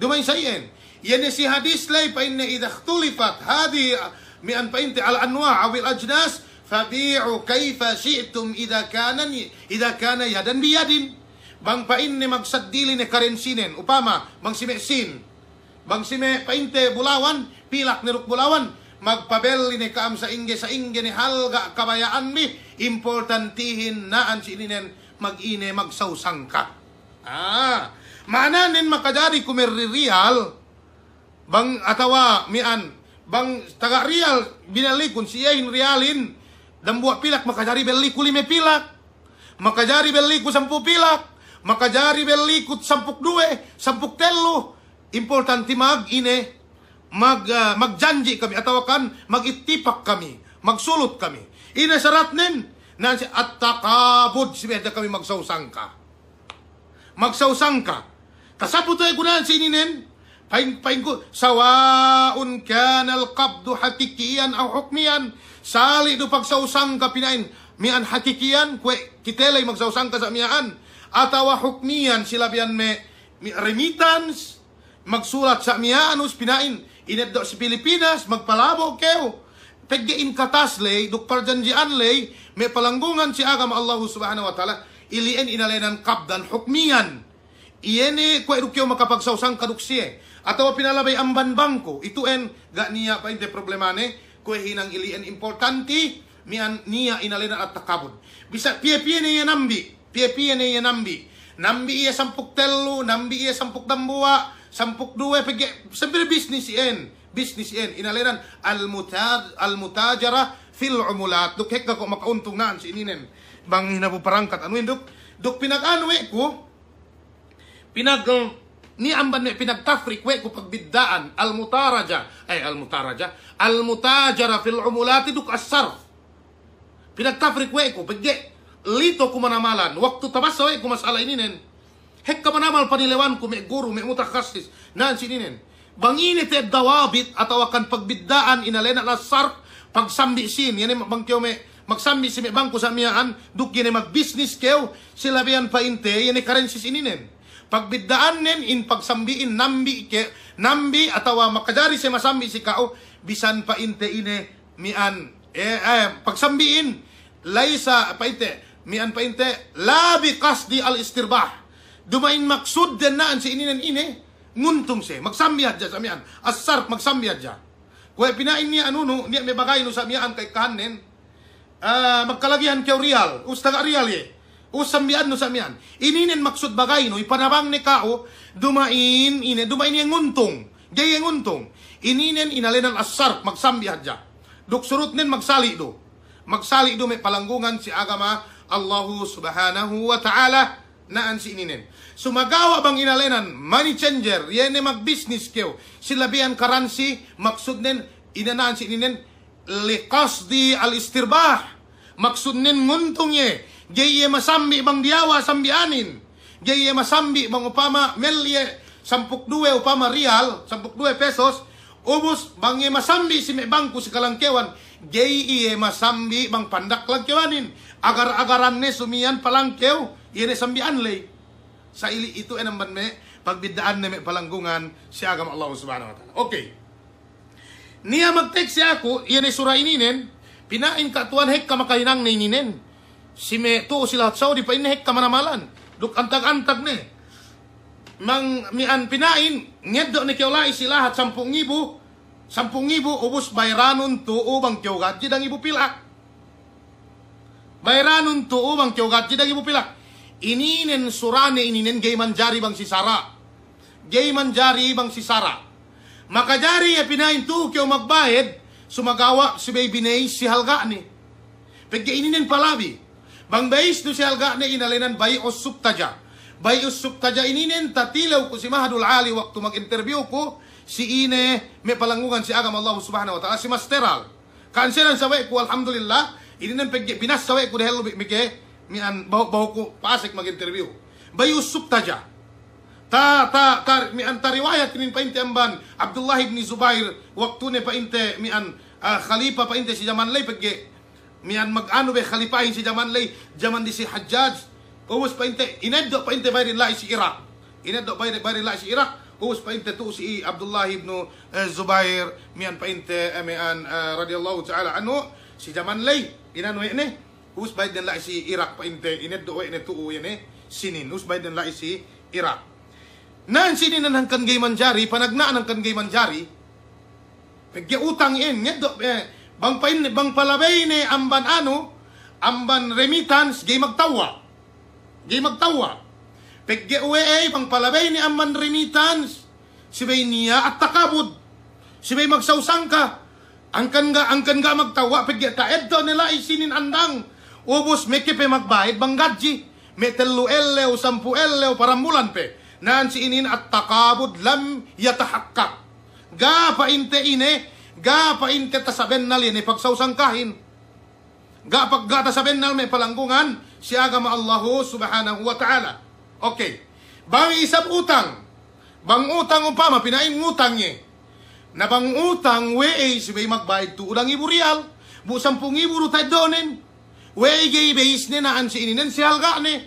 Dumain sa iyen. Yan si hadis lay pa inna idha tulifat hadi mian pa inte al anwa awil ajnas fabi'u kaifa syi'tum idza kana idza kana yadan biyadin. Bang pain ni magsaddili ni karensinen upama bang simesin Bang si me painte bulawan, pilak ni Ruk bulawan, magpabel ni kaam sa ingge sa ingge ni halga kabayaan mi, importantihin naan si ininen mag-ine magsawsang ka. Ah, maananin makajari kumiririal, bang atawa mian, bang taga real binalikon siyahin realin, dambuak pilak makajari beli kulime pilak, makajari beli ku sampu pilak, makajari beli ku sampuk duwe, sampuk telu, importante mag ine mag ah, magjanji kami atawa kan magitipak kami magsulot kami. Ina sarat nin na at takabud si kami magsawsang ka magsawsang ka kasabot ay gunahan si ininen paing ko sawaun kana alqabdu hakikiyan aw hukmiyan sali do pagsawsang ka pinain mian hakikiyan kwe kitelay magsawsang ka sa miyaan atawa hukmiyan sila biyan me mi- remittance magsulat sa miyaanus pinain. Ineddo sa Pilipinas magpalabo keo. Peggein katas lay duk parjanjian lay may palanggungan si agam Allah subhanahu wa ta'ala. Ilien inalenan kabdan hukmiyan iyene kwa edukyo makapagsawsang kaduksiye atau pinalabay amban bangko. Itu en ga niya pa inte problemane kwe hinang ilien importanti mian niya inalenan at takabod bisa pie-pie niya nambi. Pie-pie niya nambi. Nambi iya sampuk telu nambi iya sampuk dambua sampuk dua pege sambil bisnis en bisnis en. Inalenan al mutad al mutajara fil umulat. Duk hekka ko makauntong naan si ininen bang hinabuparangkat ano yun duk duk pinag-ano eh ko pinag ni amban pinagtafrik we ko pagbiddaan al mutaraja ay al mutaraja al mutajara fil umulat duk asarf pinagtafrik we ko pagge lito ko manamalan. Waktu tabasa we ko masala ininen hek ka manamal panilewan ko me guru me mutakassis nan sininen bangini te dawabit atau akan pagbiddaan inalena na sarf pagsambi sin. Yan bangkyo me magsambi si me bangko sa miyaan duk yan mag-business keo sila biyan pa inte yan currency sininen pagbiddaan nen in pagsambiin nambi ke nambi atawa makajari si masambi si kao bisan pa inte ine mian. Eh, eh pagsambiin laysa pa inte mian pa inte labi kasdi al istirbah dumain maksud din naan si ininen ine nguntum si magsambiad ja sa mian. Asarp magsambiad ja kaya pinain niya ano no niya may bagay no sa mian kay kanen ah magkalagihan kay real. Ustaga real ye usambian no sa mian ininen maksud bagay no ipanabang ni kao dumain ine dumain yang nguntong jay yang nguntong ininen inalenan asarp magsambiad ja duk surut nen magsali do magsali do may palanggungan si agama Allahu subhanahu wa ta'ala naan si ininen. Sumagawa bang inalenan, money changer, yan mag-business kayo. Sila biyan karansi, maksud nen, inanaan si ininen, liqasdi al-istirbah. Maksud nen nguntong ye, gaye masambi bang diawa sambianin. Gaye masambi bang upama melye, sampuk duwe upama real, sampuk duwe pesos, ubus bang ye masambi si si kalangkewan, gay iye masambi bang pandak langkewanin. Agar-agaran ne sumiyan palangkew, iye sambian lay. Sa ili ito ay naman me, pagbidaan na may palanggungan si agam Allah subhanahu wa ta'ala. Okay. Niya mag-text siya ako, iyan ay sura ininen, pinain ka tuwan hek ka makahinang na ininen. Si me to sila Saudi pa inhek ka manamalan. Duk antag-antag ne. Mang mian pinain, ngeddo ni kiolai sila hat sampung ibu, sampung ibu ubus bayranon to ubang kiogat jidang ibu pilak. Bayranon to ubang kiogat jidang ibu pilak. Ininen surane ininen gay manjari bang si Sara. Gay manjari bang si Sara. Makajari ya pinain to kyo magbayad, sumagawa si baby nay si halga ni. Pagka ininen palabi. Bang bais no si halga ni inalinan bay o subtaja. Bay o subtaja ininen tatilaw ko si Mahadul Ali waktu mag-interview ko si ine may palangungan si agam Allah subhanahu wa ta'ala si Masteral. Kanselan sa way ko alhamdulillah ininen pagka pinas sa way ko dahil bigay mian baho baho ko pasik mag-interview. Bay o subtaja. Ta ta ta mi an riwayat min painte amban Abdullah ibn Zubair waktu ne painte mi an ah, khalifa painte si zaman lay pagge mi an mag-ano be khalifahin si zaman lay zaman di si Hajjaj. Uwas painte ineddo painte bayrin la si Iraq. Ineddo bayrin bayrin la si Iraq. Uwas painte tu si Abdullah ibn eh, Zubair. Mi an painte eh, mi an ah, radiyallahu ta'ala anhu si zaman lay. Inano ne? Uwas bayrin la si Iraq painte ineddo wa ne tu ne? Sinin. Uwas bayrin la si Iraq. Naan sininan ang kan gay manjari, panagnaan ang kan gay manjari, pagya utang in, ngedo, eh, bang, pain, bang palabay ni amban ano, amban remittance, gay magtawa. Gay magtawa. Pagya uwe bang palabay ni amban remittance, si bay niya at takabod. Si bay magsausang ka. Ang kan nga, ang kan nga magtawa, pagya ta, edto nila isinin andang. Ubos, may kipe magbayad, bang gadji. May telu elew, sampu elew, parambulan pe. Naan si inin at takabod lam yatahakkak. Ga painte ine, ga painte tasaben na lini pagsausangkahin. Ga paggata saben na may palanggungan, si agama Allahu subhanahu wa ta'ala. Okay. Bang isap utang. Bang utang upama, pinain utang niya. Na bang utang, we si may magbayad to ulang ibu real. Bu sampung ibu rutay donen. We gay base ni naan si ininen si halga ni.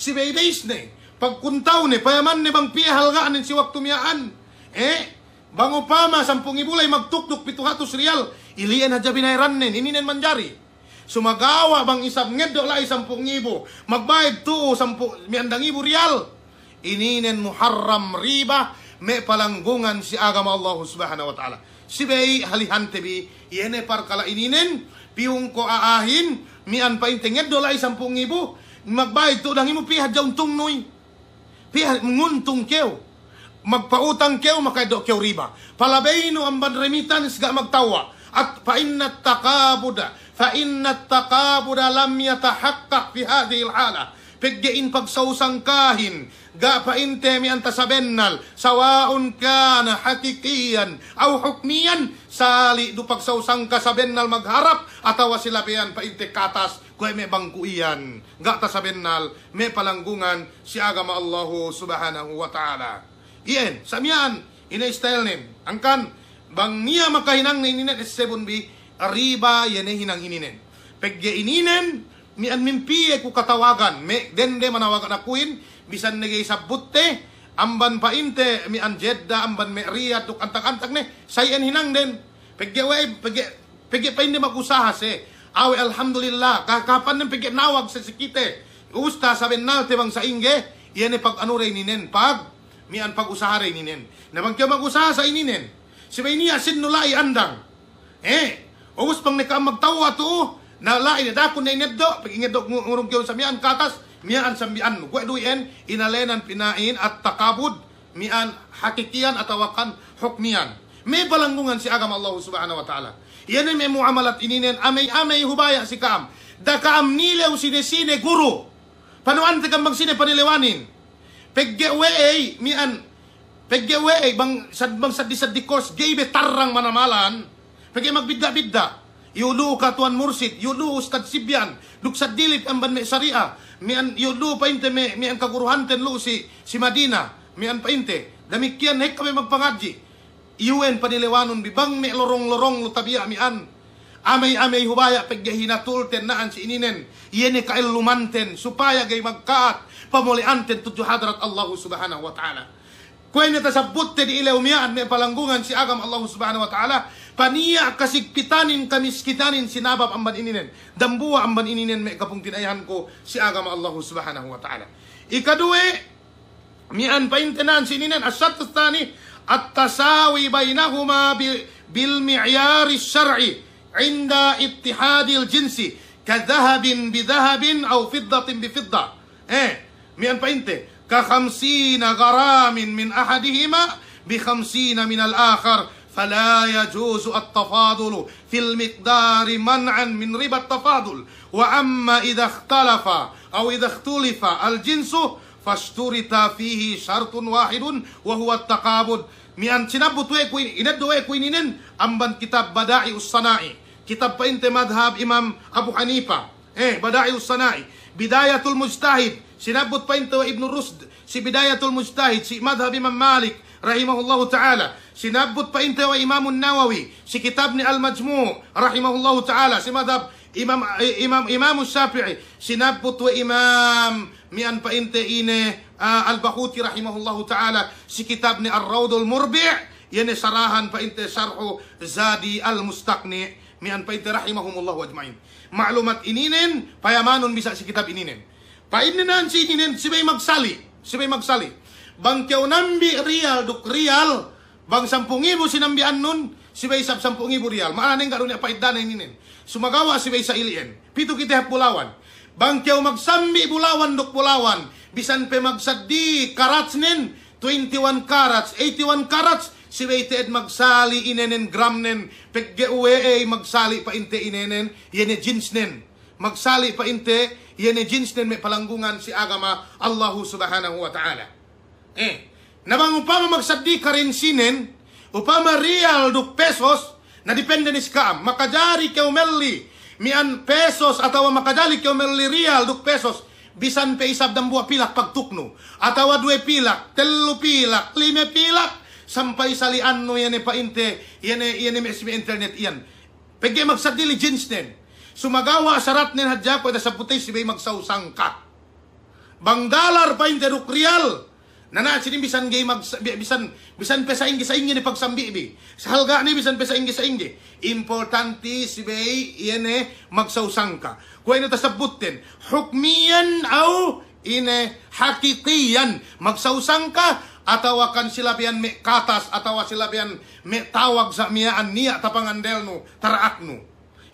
Si bay base ni. Pagkuntaw ni, payaman ni bang piya halga ni si waktu miyaan. Eh, bang upama, sampung ibu lay magtukduk pituhatos real. Ilian hadya binayran nin, ininen manjari. Sumagawa bang isang ngeddo lay sampung ibu. Magbayad to sampu, miandang ibu real. Ininen muharram riba, may palanggungan si agama Allah subhanahu wa ta'ala. Si bay halihante bi, yene par kala ininen, piung ko aahin, mian pa intinged dola isang pung ibu, magbayad to dang imo pihad jaun tungnoy. Pihad nguntong kew. Magpautang kew makaido kew riba. Palabay no ang remittance ga magtawa. At fa inna taqabuda fa inna taqabuda lam yatahaqqaq fi hadhihi al-hala. Paggain pagsausang kahin, ga painte mi anta sabennal, sawaun kana hakikiyan, aw hukmiyan, sali du pagsausang ka magharap, atawa sila piyan painte katas, kuay may bangkuiyan, ga ta sabennal, may palanggungan, si agama Allahu subhanahu wa ta'ala. Iyan, samiyan, ina-style nin, angkan, bang niya makahinang na ininen S7B, arriba yan hinang ininen. Pagya ininen, mi an mimpi ko katawagan me dende manawagan akuin bisan nagay sa butte amban painte mi an jedda amban me riyad tuk antak-antak ne sayan hinang den. Pagya way pagya pagya pa hindi magusaha se awe alhamdulillah kakapan ng pagya nawag sa sikite. Usta saben nalte bang sa inge yan pag ano rin ninen pag mi an pag-usaha rin ninen na bang kaya mag-usaha sa ininen si bay niya sinulay andang eh Ubus pang nekam magtawa to, na lain na dako na ineddo, pag ineddo ngurong sa mian katas, mian sa mian, kweduyen, inalenan pinain at takabud, mian hakikiyan at tawakan hukmiyan. May balanggungan si agam Allah subhanahu wa ta'ala. Yan ay may muamalat ininen, amay-amay hubaya si kaam. Da kaam nilew sinesine guru. Panuan te kambang sine paniliwanin. Peggewe mian Peggewe bang sad bang sad sad di course gaybe tarrang manamalan. Pagay magbidda-bidda. Yulu ka tuan mursid, yulu ustad sibyan, luksad dilit ang ban saria, mian yulu painte me mian kaguruhanten lu si si Madina, mian painte. Damikyan hek kami magpangadji. Iwen paniliwanon bibang me lorong-lorong lu tabiya mian. Amay-amay hubaya paggahinatulten naan si ininen. Yene kailumanten supaya gay magkaat pemuliaan tentu hadrat Allah Subhanahu wa taala. Kuene tasabbut di ila umian me palanggungan si agam Allah Subhanahu wa taala. Paniya kasigpitanin si sinabab amban ininen dambuwa amban ininen me kapungtin ayahan ko si agam Allah Subhanahu wa taala. Ikadue mian paintenan sininen asyat tsani at-tasawi bainahuma bil mi'yari syar'i inda ittihadil jinsi. كذهب بذهب أو fiddatin bifiddah eh 120 كخمسين غرام من أحدهما بخمسين من الآخر. فلا يجوز التفاضل في المقدار منعا من ربا التفاضل. وأما إذا اختلف أو إذا اختلف الجنس فاشترط فيه شرط واحد وهو التقابض. مئن تنبو تويكوين إنبدو ويكوينين أمبن كتاب بدائي الصناعي. كتاب بإنت مذهب إمام أبو حنيفة. إيه بدائي الصناعي. بداية المجتهد. Sinabot pa inte Ibn Rusd si Bidayatul Mujtahid si madhab Imam Malik rahimahullahu ta'ala. Sinabot pa inte Imam Nawawi si kitab ni Al-Majmu' rahimahullahu ta'ala. Si madhab Imam Imam Imam Shafi'i. Sinabot wa Imam mian pa inte ine uh, Al-Bakhuti rahimahullahu ta'ala. Si kitab ni Ar-Rawdul Murbi' yan sarahan pa inte sarhu Zadi Al-Mustaqni. Mian pa inte rahimahumullahu ajma'in. Maklumat ininen payamanon bisa si kitab ininen paininan si ininen si may magsali. Si may magsali. Bang kyaw nambi real duk real bang sampung ibu sinambian nun si bay sab sampung ibu real maana nga ron paiddan ninin sumagawa si bay sa ilien. Pito kita pulawan. Bang kyaw magsambi bulawan duk pulawan. Bisan pe magsaddi karats nin 21 carats 81 carats si teed magsali inenen gram nen. Pegge uwe magsali pa inte inenen. Yene jeans nen. Magsali pa inte yene jeans nen may palanggungan si agama Allahu subhanahu wa ta'ala. Eh nabang upama magsaddi karensinnen upama real duk pesos na depende ni scam makajari kay umelli mian pesos atawa makajali kay umelli real duk pesos bisan pe isab dang buwa pilak pagtukno atawa due pilak telu pilak lime pilak sampay salian no yan e painte yan e yan e internet yan pegge magsadili jeans nen sumagawa sarat nen hadya ko sa putay si bay magsausang ka bang dalar pa inte duk real Nana sini bisan gay mag bisan bisan pesa inggi sa inggi ni pagsambi bi. Sa halga ni bisan pesa inggi sa inggi. Importante si bay iene magsausang ka. Kuha ito tasabutin. Hukmiyan au ine hakikiyan. Magsausang ka atawa kan sila biyan me katas atawa sila biyan me tawag sa miyaan niya tapangandel no taraak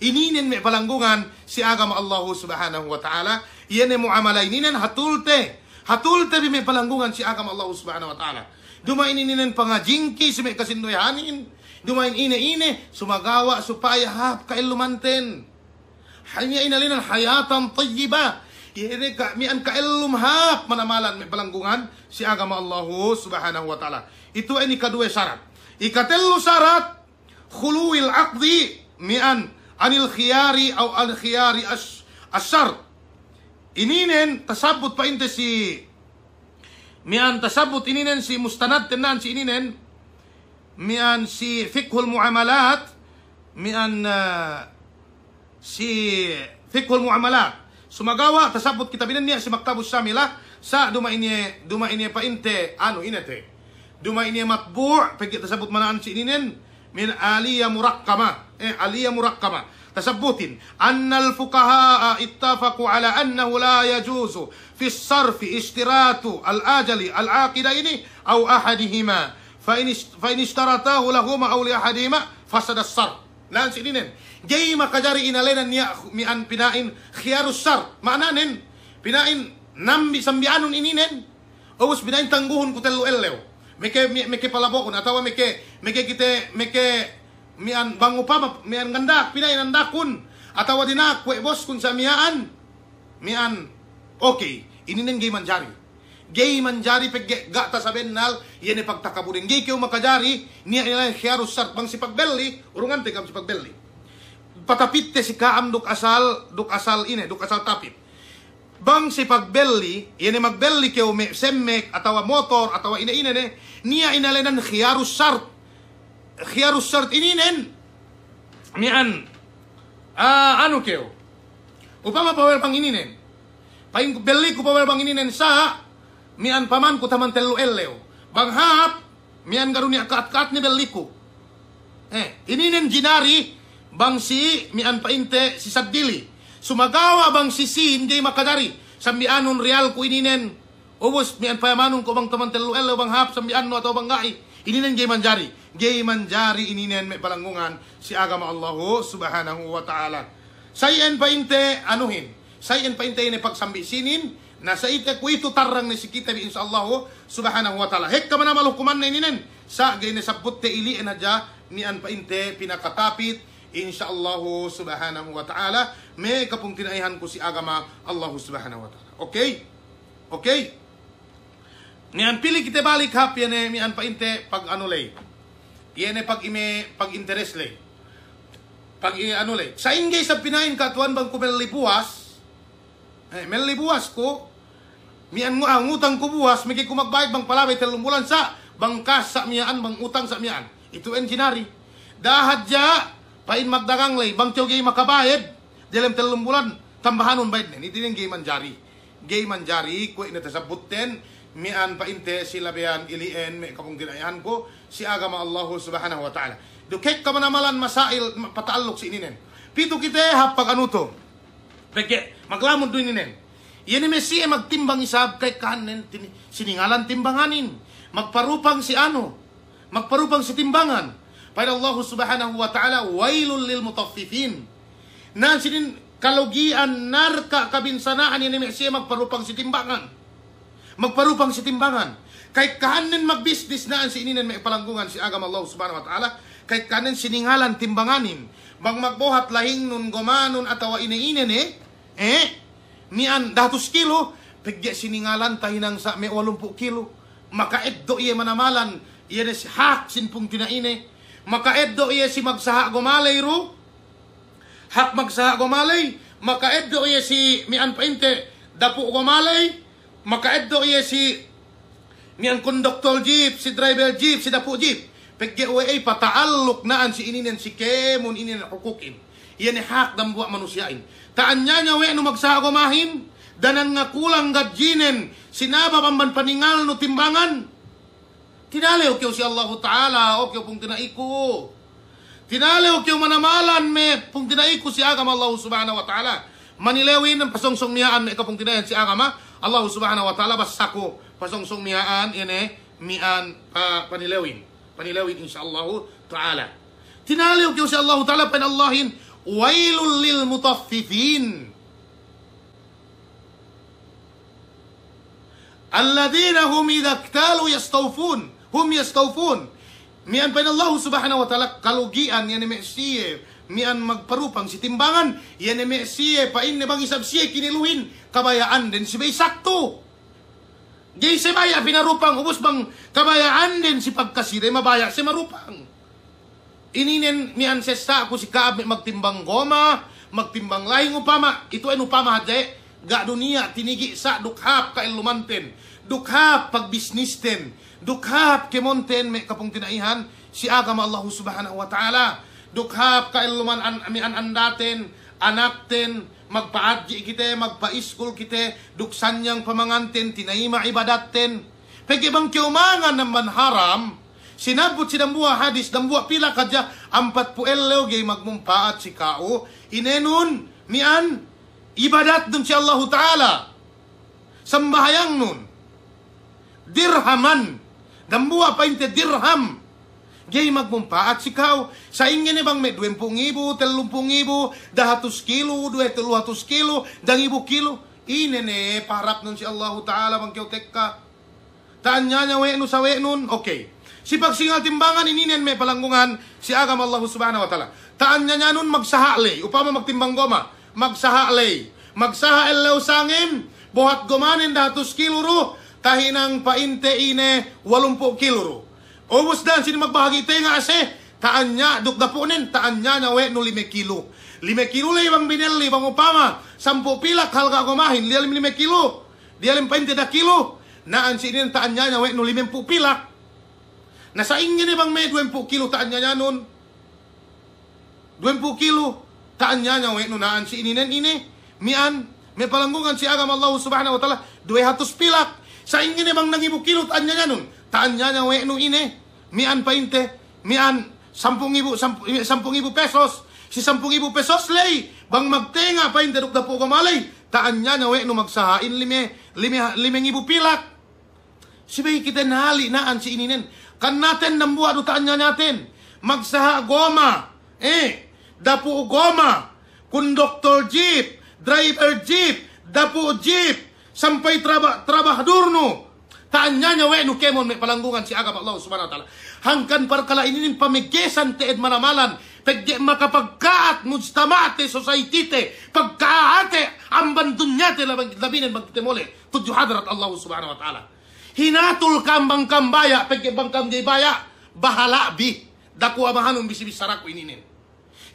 no. Ininin me palanggungan si agama Allah subhanahu wa ta'ala. Iene muamala ininin hatulte. Hatul tabi may palanggungan si agam Allah subhanahu wa ta'ala. Dumain ininen pangajingki si may kasindoyahanin. Dumain ine-ine sumagawa supaya hap kailumanten. Hanya inalinan hayatan tayyiba. Ini ka mian kailum hap manamalan may palanggungan si agam Allah subhanahu wa ta'ala. Itu ini kedua syarat. Ikatellu syarat khuluwil aqdi mian anil khiyari au al khiyari as asyart ininen tasabut pa inte si mian tasabut ininen si mustanad tenan si ininen mian si fikhul muamalat mian uh, si fikhul muamalat. Sumagawa tasabut kita binan niya si maktabus samila sa duma ini duma ini pa inte ano inete duma ini matbu' pagi tasabut manaan si ininen min aliyah murakkama eh aliyah murakkama تثبت أن الفقهاء اتفقوا على أنه لا يجوز في الصرف اشتراط الآجل العاقدين أو أحدهما فإن فإن اشترطاه لهما أو لأحدهما فسد الصرف لا سنين جاي ما كجاري إن لنا نيا مئن بناء خيار الصرف معناه بناء نم بسمبيان إنين أوس بناء تنغوهن كتلو إلو meke meke palabokon atawa meke meke kite meke mian bango pa mian ganda pinay nandakun atawa dinak kwe bos kun sa miaan mian okay ininen gay manjari gay manjari peg gata sa bennal yene pagtakabudin gay kyo makajari niya ila khiarus sart bang si pagbelli urungan te kam si pagbelli patapitte si kaam duk asal duk asal ine duk asal tapit bang si pagbelli yene magbelli kyo me semmek atawa motor atawa ine ine ne niya inalenan khiyarus sart khiyarus sart ininen mian. Ah ano kyo upama power pang ininen paing belli ko power pang ininen sa. Mian paman ko taman telu elleo bang hap mian garunia kat kat ni belli ko eh ininen jinari. Bang si mian painte si sabdili. Sumagawa bang sisin jay makadari. Sambianon real ko ininen. Ubus mian payamanon ko bang taman telu elo bang hap sambian no atau bang gai. Ininen jay manjari. Jay manjari ininen may palangungan si agama Allahu subhanahu wa ta'ala. Sayen painte anuhin. Sayen painte ini pagsambi sinin na sa ite ko ito tarang ni sikita bi insyaallah subhanahu wa ta'ala. Hek ka man malukuman na ininen. Sa gay na sabutte ili na ja ni an painte pinakatapit insyaallah subhanahu wa ta'ala may kapung tinaihan ko si agama Allah subhanahu wa ta'ala okay okay niyan pili kita balik hap yan eh mian pa inte pag ano eh pag ime pag interest lay pag ano lay sa ingay sa pinain ka tuan bang ko melibuas eh melibuas ko? Mian mo ang utang ko buwas may ko magbayad bang palabay telung bulan sa bangkas sa miyaan bang utang sa miyaan. Ito enginari dahad ja pain magdagang lay bang tiyo gay makabayad dalam telung bulan tambahanon bayad nen iti ning gay manjari gay manjari ko ina tasabutten mian pa inte sila bayan ilien me kapong ginayan ko si agama Allah subhanahu wa ta'ala dukek ka manamalan masail pataalok si ininen pito kita hapag ano to Peke, maglamon doon inen. Yan ni Messi ay magtimbang isab kay kanin tin- siningalan timbanganin. Magparupang si ano? Magparupang si timbangan. Para Allah subhanahu wa ta'ala, wailul lil mutaffifin. Na sinin kalugian narka kabinsanaan yan ni Messi ay magparupang si timbangan. Magparupang si timbangan. Kay kanin magbisnis naan si ininan may palanggungan si agam Allah subhanahu wa ta'ala. Kay kanin siningalan timbanganin. Bang magbuhat lahing nun gomanon atawa iniinin eh. Eh, mian datos kilo, pigya siningalan tahinang sa may 80 kilo. Makaeddo iya manamalan, iya na si hak sinpong tinaine. Makaeddo iya si magsaha gumalay ro. Hak magsaha gumalay. Makaeddo iya si mian painte, dapo gumalay. Makaeddo iya si mian conductor jeep, si driver jeep, si dapo jeep. Pagke ay pataalok naan si ininen si kemon ininen hukukin. Yan ni hak dam buwa manusyain. Taan niya niya we no magsagumahin. Danan nga kulang gadjinen. Sinaba pamban paningal no timbangan. Tinalew kyo si Allah Ta'ala. O kyo pong tinaiko. Tinalew kyo manamalan me pong tinaiko si agam Allah Subhanahu Wa Ta'ala. Manilewin ang pasongsong miyaan na ikapong tinayan si agam ha. Allah Subhanahu Wa Ta'ala basta ko pasongsong miyaan ine mian uh, panilewin. Panilewin insyaAllah Ta'ala. Tinaliw kyo si Allah Ta'ala pan Allahin, wailul lil mutaffifin. Alladina hum idha ktalu yastawfun. Hum yastawfun. Mian pan Allah subhanahu wa ta'ala kalugian yan ni Mesiye. Mian magparupang si timbangan. Yan ni Mesiye. Pain ni bang isab siya kiniluhin. Kabayaan din si Bay sakto. Si Maya pinarupang ubos bang kabayaan din si pagkasire mabaya si marupang. Ininin ni ancestor ko si Kaab magtimbang goma, magtimbang lahing upama. Ito ay upama hade. Ga dunia tinigi sa dukhap ka ilumanten. Dukhap pag businessen. Dukhap kemonten may kapong tinaihan si agam Allah subhanahu wa ta'ala. Dukhap ka iluman an, an andaten, anakten, magpaadji kite, magpa-school kite, duksan niyang pamanganten, tinayima ibadaten. Pag ibang kiumangan ng manharam, sinabot si dambuha hadis, dambuha pila kadya, ampat po ellew gay magmumpaat si kao, inenon, mian, ibadat dun si Allah Ta'ala. Sambahayang nun. Dirhaman. Dambuha pa inte dirham. Gay magmumpaat si kao. Sa inyo ni bang may 20 ibo, 30 ibo, 200 kilo, 200 kilo, 2,000 kilo. Inene, parap nun si Allah Ta'ala bang kiyotek ka. Taan niya niya we no sa nun. Okay. Si pagsingal timbangan ininen may palanggungan si agam Allah Subhanahu wa Ta'ala. Taan niya niya nun magsahali. Upama magtimbang goma. Magsahali. Magsaha elaw sangim. Buhat gomanin 200 kilo ro. Tahinang painte ine 80 kilo ro. Ubus dan sini magbahagi tayo nga ase. Taan niya, dukdapunin, taan niya na we no lime kilo. Lime kilo lang ibang binili, ibang upama. Sampu pilak halga kumahin, lialim lime kilo. Dialim painte da kilo. Naan sinin taan niya na we no lime pilak. Nasa ingin ibang may 20 kilo taan niya nun. 20 kilo. Taan niya niya we no naan si ininen ini. Mian, may palanggungan si agam Allah subhanahu wa ta'ala. 200 pilak. Sa ingin ibang nangibu kilo taan niya niya nun. Taan niya niya we no ini. Mian painte. Mian, sampung ibu, sampung, sampung ibu pesos. Si sampung ibu pesos lay. Bang magtenga painte duk dapo kamalay. Taan niya we no magsahain lime, lime, limeng ibu pilak. Sibay kita nali naan si ininen. Kan natin ng buwa dutaan niya natin. Magsaha goma. Eh, dapo goma. Konduktor jeep. Driver jeep. Dapo jeep. Sampay traba, trabahador no. Taan niya niya we no kemon may palanggungan si agam Allah subhanahu wa ta'ala. Hangkan parkala ininin pamigesan teed manamalan. Pagdi makapagkaat mujtamate society te. Pagkaate ang dunya te labinin magtitemole. Tudyo hadrat Allah subhanahu wa ta'ala. Hinatul kambang kambaya, pagke bangkam di baya, bahala bi. Dako amahanong bisibisarak ko ininin.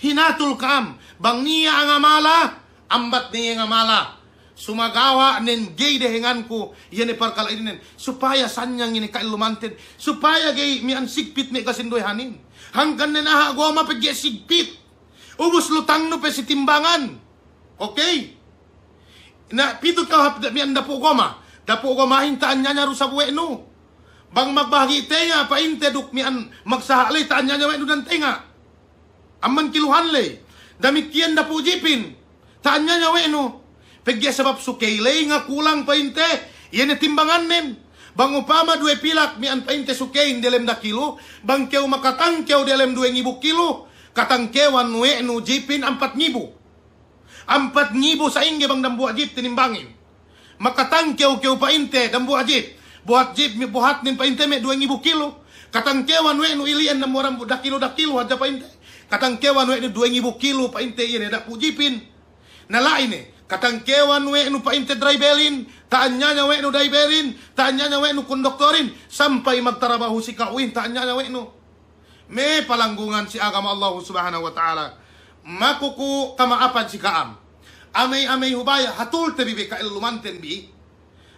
Hinatul kam, bang niya ang ambat niya ang amala. Sumagawa nen gay dehengan ko, yan parkala ininin. Supaya sanyang ini kailumantin. Supaya gay mi ang sigpit mi kasindoy hanin. Hanggang na naha goma pagye sigpit. Ubus lutang no pe si timbangan. Okay? Na pito ka hap mi anda po goma. Dapo ko mahintaan niya niya sa buwe no. Bang magbahagi tenga, painte duk mian magsahalay, taan niya niya no dan tenga. Amman kiluhan lay. Damit kiyan na po jipin. Taan niya niya no. Pagya sabab sukaylay nga kulang painte. Yan timbangan nen. Bang upama dua pilak mi an painte sukain delem da kilo. Bang kew makatangkew delem dua ngibu kilo. Katangkewan nue nu jipin ampat ngibu. Ampat ngibu sa inge bang dambu ajip tinimbangin. Makatangkew kew painte dambu ajip. Buat jip mi buhat nin painte me dua ngibu kilo. Katangkewan nue nu ilian na morang da kilo da kilo aja painte. Katangkewan nue nu dua ngibu kilo painte yan da pujipin. Nalain eh. Katangkewan we nu painte drivelin, taanya nya we nu drivelin, taanya nya we nu konduktorin, sampai magtrabaho si kawin, taanya nya we nu. Me palanggungan si agama Allah subhanahu wa ta'ala. Makuku kamaapan si kaam. Amay-amay hubaya, hatul tebi be kailumanten bi.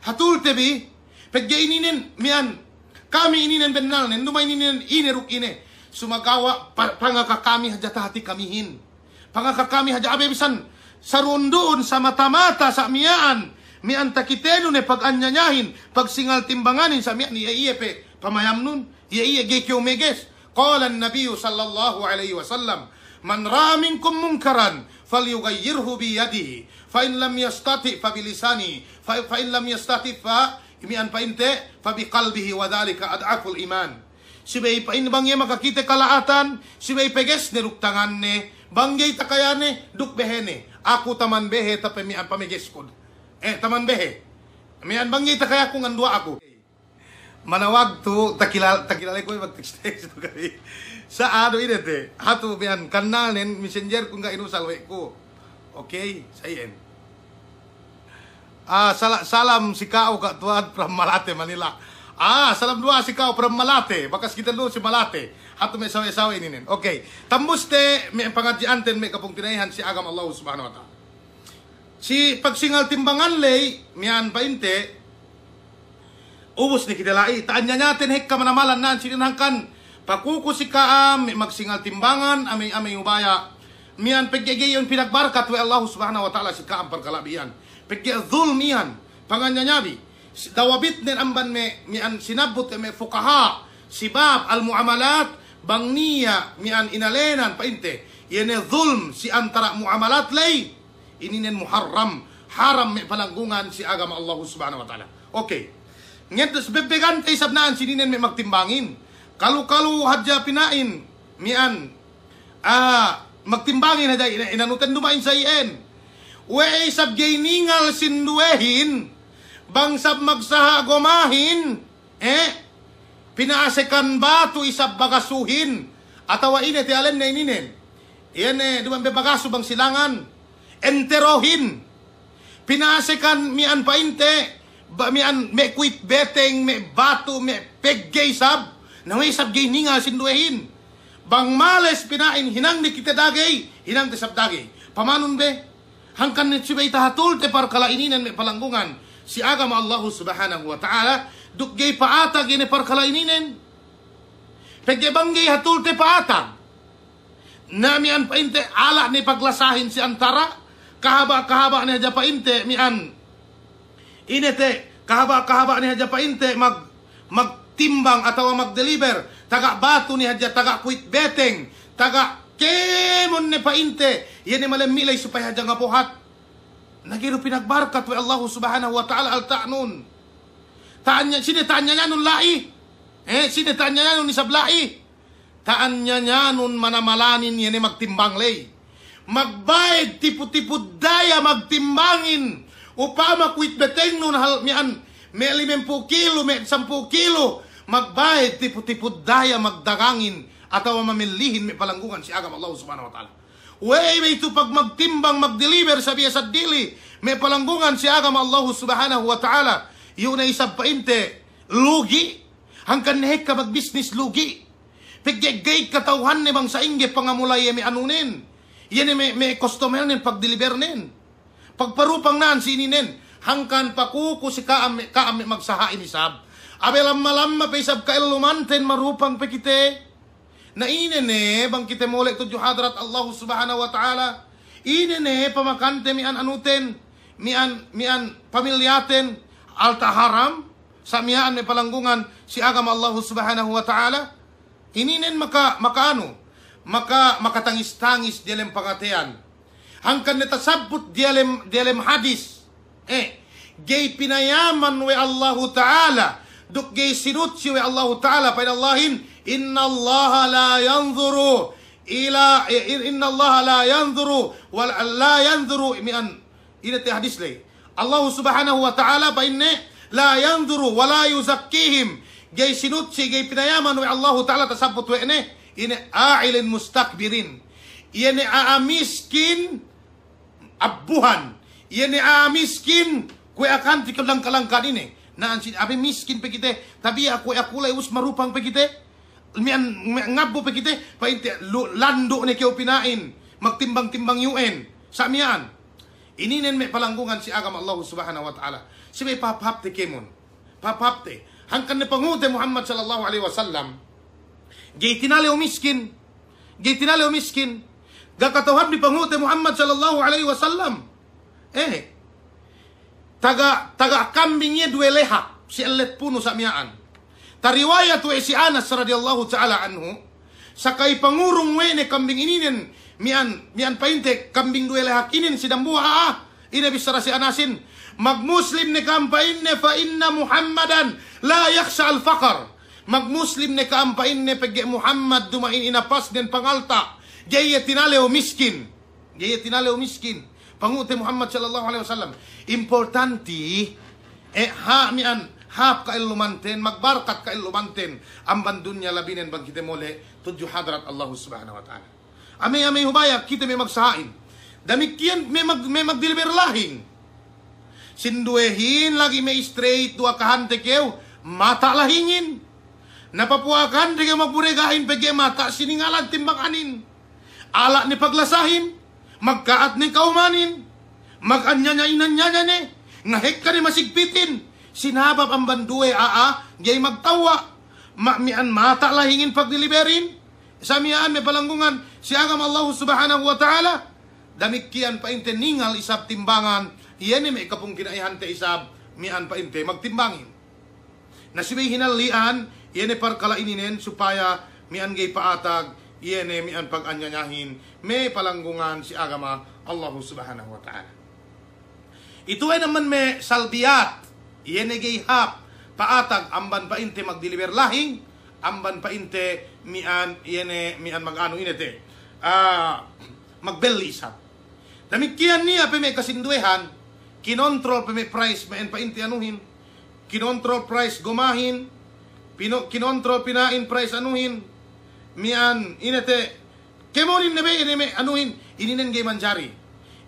Hatul tebi, pagya ininin, mian, kami ininin benal, nen, dumay ininin, ineruk ine. Sumagawa, pa, pangakakami hajata hati kamihin. Pangakakami haja abebisan, sarundoon sa mata-mata sa miyaan mian takiteno ne paganyanyahin pagsingal timbanganin sa miyan iya pe pamayam nun. Iya iya gekyo meges qala an-nabiy sallallahu alaihi wasallam man ra'a minkum munkaran falyughayyirhu bi yadihi fa in lam yastati fa bi lisani fa, fa in lam yastati fa mian pa inte fa bi qalbihi wa dhalika ad'aful iman. Sibay pa in bangye makakita kalaatan, sibay peges ni ruktangan ne, banggay takayane, duk behene. Ako taman behe tapi mian pamiges ko. Eh, taman behe. Mian banggay takaya kung andua ako. Manawag to, takilal, takilalay (laughs) ko text text to kami. Sa ano ini te, hatu mian kanalin, messenger kung ga inusalwe ko. Okay, sayen. Ah, sal salam si Kao ka tuad from Malate, Manila. Ah, salam dua si Kao from Malate. Bakas kita dulu si Malate. Hatu may sawe-sawe nin. Okay. Tambus te may pangadyan ten may kapong tinayihan si agam Allah subhanahu wa ta'ala. Si pagsingal timbangan lay, miyan pa inte, ubos ni kidalai. Taan niya natin hekka manamalan na sininangkan. Pakuko si kaam, may magsingal timbangan, amay amay ubaya. Miyan pagkagayon pinagbarkat wa Allah subhanahu wa ta'ala si kaam perkalabian. Pagkaya zulmihan, panganyanyabi. Dawabit nin amban me, miyan sinabot me fukaha, sibab al-muamalat, bang niya mian inalenan painte. Yene zulm si antara muamalat lay. Ininen muharram. Haram may palanggungan si agama Allah subhanahu wa ta'ala. Okay ngetos bebegan tay sabnaan sininen may magtimbangin. Kalu-kalu hadya pinain mian ah magtimbangin hadya ina- inanutan dumain sa ien. We sab ningal sinduehin bang sab magsaha gomahin eh Pinaasekan ba to isab bagasuhin? Atawa ine ti alen na ininen. Iyan eh, duman be bagaso bang silangan. Enterohin. Pinaasekan mian painte. Ba, mian me quit beteng, me bato, me peggay sab. Naway sab gay ninga sinduehin. Bang males pinain hinang ni kita dagay, hinang ti sab dagay. Pamanon be? Hangkan ni sibay tahatul te par kalaininan me palanggungan. Si agama Allah subhanahu wa ta'ala Dukgay paatag ini parkalaininen. Pagyabanggay hatul te paatag. Nami an painte ala ni paglasahin si antara. Kahaba-kahaba ni haja painte mian. Inete kahaba-kahaba ni haja painte mag magtimbang atau magdeliver. Taga batu ni haja taga kuit beteng. Taga kemon ni painte. Yan ni malamilay supaya haja nga puhat. Nagiru pinagbarkat wa Allah subhanahu wa ta'ala al ta'nun. Taanya, sini taanya niya nun lai. Eh, sini taanya niya nun isablai. Taanya niya nun manamalanin yan eh magtimbang lay. Magbayad tipu-tipu daya magtimbangin. Upama kuit beteng nun hal mian. May limempu kilo, may sampu kilo. Magbayad tipu-tipu daya magdagangin. Atawa mamilihin may palanggungan si agam Allah subhanahu wa ta'ala. Way may ito pag magtimbang, magdeliver sa biya sa dili. May palanggungan si agam Allah subhanahu wa ta'ala. Yun ay isang painte, lugi. Hangkan nehek ka mag-business lugi. Piggay katawhan ni bang sa inge pangamulay may anunin. Yan may, may customer nin pag-deliver nin. Pagparupang naan sininin. Hangkan pakuko si kaam, kaam magsahain isab. Abelam malam mapaisab ka ilumanten marupang pekite. Na inene bang kita mulek tudyo hadrat Allah subhanahu wa ta'ala. Inene pamakante mian anuten. Mian, mian pamilyaten alta haram sa miyaan may palanggungan si agam Allah subhanahu wa ta'ala ininin maka makaano maka makatangis-tangis dilem pangatean hangkan natasabot dialem dialem hadis. Eh gay pinayaman we Allah Ta'ala duk gay sinutsi we Allah Ta'ala pa Allahin inna Allah la yanzuru ila inna Allah la yanzuru wal la yanzuru mian. Ina ti hadis lay Allah subhanahu wa ta'ala pa inne la yanzuru wa la yuzakkihim. Gay sinutsi gay pinayaman we Allah Ta'ala tasabot we ine ine a'ilin mustakbirin ine aamiskin abuhan ine aamiskin kue akan ti kalang kalangkan ini na ansin abi miskin pe kite tabi aku aku lay us marupang pe kite mian ngabo pe kite pa lando ni kyo pinain magtimbang-timbang UN sa mian ininen me palanggungan si agam Allah subhanahu wa ta'ala. Si may papap te kemon. Papap te. Hangkan ni pangute Muhammad sallallahu alaihi wasallam. Gay tinali o miskin. Gay tinali o miskin. Gakatawhan ni pangute Muhammad sallallahu alaihi wasallam. Eh. Taga taga kambing niya dua leha si alet puno sa miyaan. Tariwayat we si Anas radhiyallahu taala anhu. Sakay pangurong we ne kambing ininen mian mian painte kambing dua leha inin si dambua ah ina bisara si Anasin magmuslim ne kampain ne fa inna Muhammadan la yakhsha al faqr magmuslim ne kampain ne pagge Muhammad dumain inapas den pangalta. Gaya tinale o miskin. Gaya tinale o miskin. Pangute Muhammad sallallahu alaihi wasallam. Importanti eh ha mian hap ka lumanten magbarkat ka lumanten amban dunya labinen bang mole tudyo hadrat Allah subhanahu wa ta'ala ame ame hubaya kita may magsahain. Damikian may mag may magdeliver lahing sinduehin lagi may straight dua kahante kew mata lahingin. Napapuakan di magpuregahin pege mata siningalan timbang anin. Ala ni paglasahin magkaat ni kaumanin. Maganyanya-inanyanya ni ngahek ka ni masigpitin. Sinabab ang banduwe aa gay magtawa. Ma mian mata lahingin pagdeliverin sa miyaan may palanggungan. Si agam Allah subhanahu wa ta'ala. Damikian pa inte ningal isab timbangan. Iyan may kapong kinaihan te isab mian pa inte magtimbangin. Na sibay hinalian iyan parkala ininen supaya mian gay paatag iyan mian paganyanyahin. May palanggungan si agama Allah subhanahu wa ta'ala. Ito ay naman may salbiyat iyan gay hap. Paatag amban pa inte magdeliver lahing amban pa inte mian iyan mian magano inete ah magbelli isap damikian niya pa may kasinduehan. Kinontrol pa may price may pa inte anuhin kinontrol price gumahin. Pino, kinontrol pinain price anuhin. Mian inete kemonin nebe ineme anuhin. Ininen gay manjari.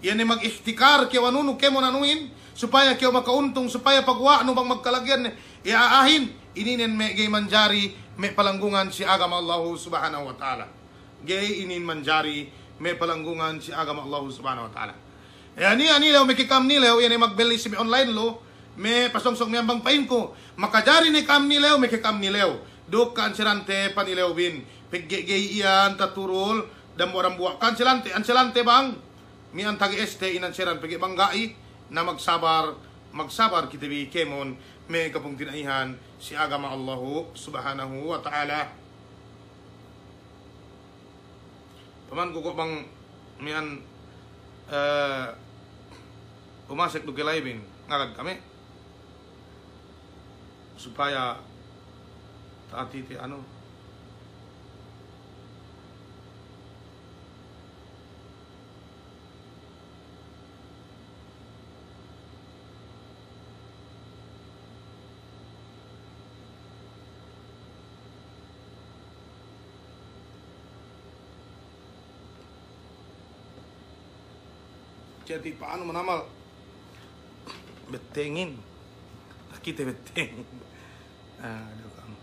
Yan ay mag-ihtikar kaya anuno kemo anuhin. Supaya kaya makauntong supaya pagwa ano bang magkalagyan iaahin ininen me gay manjari me palanggungan si agam Allah subhanahu wa ta'ala. Gay inin manjari me palanggungan si agam Allah subhanahu wa ta'ala. Yan ni ani lew me kikam ni lew yan ay magbeli si online lo me pasongsong me ambang pain ko. Makajari ni kam ni lew me kikam ni lew duk kan sirante panilew bin pigge gay iyan taturol. Damo orang buwa kan silante an bang? Mi ang este inanseran pagi banggai na magsabar magsabar kita bi kemon. May kapong tinaihan si agama Allah subhanahu wa ta'ala. Paman ko ko bang mian uh, umasek do kilaybin ngagad kami. Supaya taati ti ano Jadi paano manamal? Betengin. Kita beteng. Aduh kamu.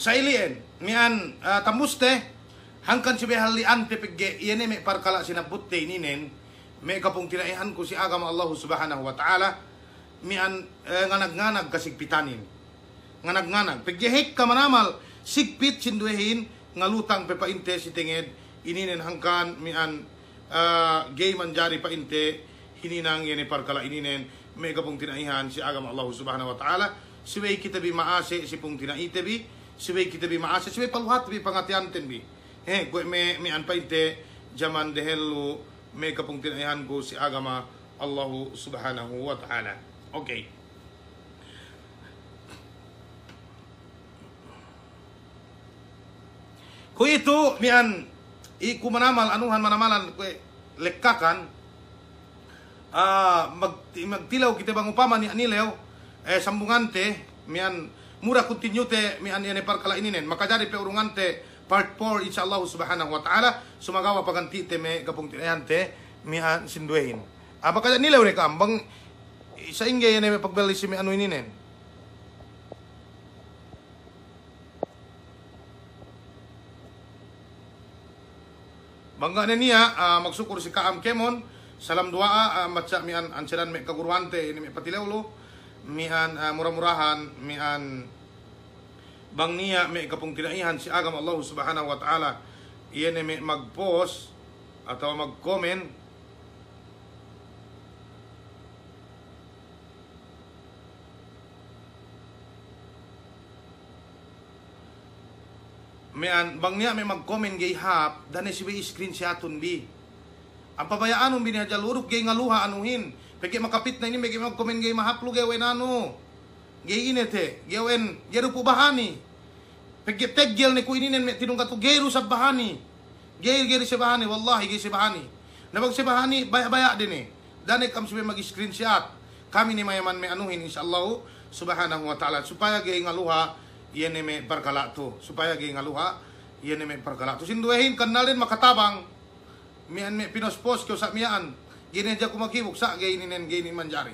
Sa ilien, mian uh, tamuste, hangkan si behalian pepege iyan may parkala sinabutte ninen may kapong tinaihan ko si agam Allah subhanahu wa ta'ala. Mian eh, nganag-nganag kasigpitanin nganag-nganag pegjehek ka manamal sigpit sinduhin ngalutang pepainte si tinged ininen hangkan mian uh, gay manjari pa inte. Hininang yene parkala ininen may kapong tinaihan si agam Allah subhanahu wa ta'ala. Siway kita bi maase si pong tinaite bi siway kita bi maase siway paluhat bi pangatianten bi eh kwe me me an pa inte jaman dehelu may kapong tinaihan ko si agama Allah subhanahu wa ta'ala. Okay Kung ito, mian, iku manamal, anuhan manamalan, kwe, lekkakan, ah mag, magtilaw kita bang upama ni anilew, eh, sambungante, mian, mura continue te, mian yan par kala ininen, makajari pe urungante, part 4, inshallah subhanahu wa ta'ala, sumagawa paganti te me kapung tinayante, mian sinduehin. Ah, makajari nilaw ni kam, bang, sa ingay yan may pagbali si mi ano ininen. Bangga na niya, ah, magsukur si Kaam Kemon, salam dua uh, matsa mi an ansiran mi kaguruante ini mi patilawlo, mi an ah, murah-murahan, mi an bang niya mi kapung tinaihan si agam Allah subhanahu wa ta'ala, iyan mi mag-post atau mag-comment. May an bang niya may mag-comment gay hap dani si may screen siyaton bi ang pabayaan ng binihadya lurok gay ngaluha anuhin. Pagi makapit na ini may mag-comment gay mahaplo gay wen ano gay inete gay wen gero po bahani pagi teggel ni kuininen may tinungkat to gay sa bahani gay gay sa bahani wallahi gay sa bahani nabag sa bahani baya-baya din eh dani kam si may mag-screenshot kami ni mayaman may anuhin insyaallah subhanahu wa ta'ala supaya gay ngaluha yan ni may parkala to. Supaya gay ngaluha, yan ni may parkala to. Sinduehin, kanalin makatabang, mian may pinospos ko sa miyaan. Ginin dyan kumakibok sa gay ninen gay nin manjari.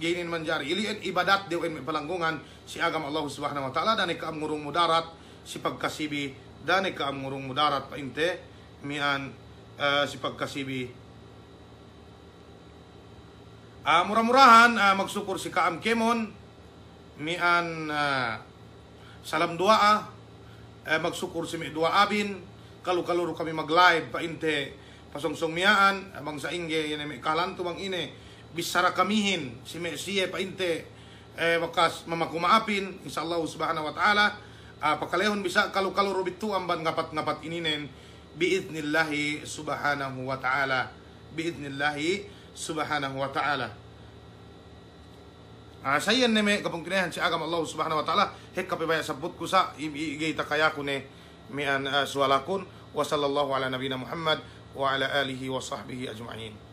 Gay nin manjari. Ilian ibadat dew may palanggungan si agam Allah subhanahu wa ta'ala. Dani ka amurong mudarat si pagkasibi. Dani ka amurong mudarat pa inte. Mian ah, si pagkasibi. Ah, murah-murahan ah, magsukur si Kaam Kemon mian ah, salam dua ah, eh, magsukur si mi dua abin, kalu-kaluro kami mag-live pa inte pasongsong miyaan, abang sa ingge, yan kalanto bang ine, bisara kamihin, si mi siye pa inte, eh, wakas mamakumaapin, inshallah subhanahu wa ta'ala, ah, pakalehon bisa kalu-kaluro bitu amban ngapat-ngapat ininen, biidnillahi subhanahu wa ta'ala, biidnillahi subhanahu wa ta'ala. Ah, saya ne me kapung kinahan si agam Allah subhanahu wa ta'ala. Hek kapibaya sabut ko sa igay takaya ko ne. Mi an ah, suwalakun wa sallallahu ala nabina Muhammad wa ala alihi wa sahbihi ajma'in.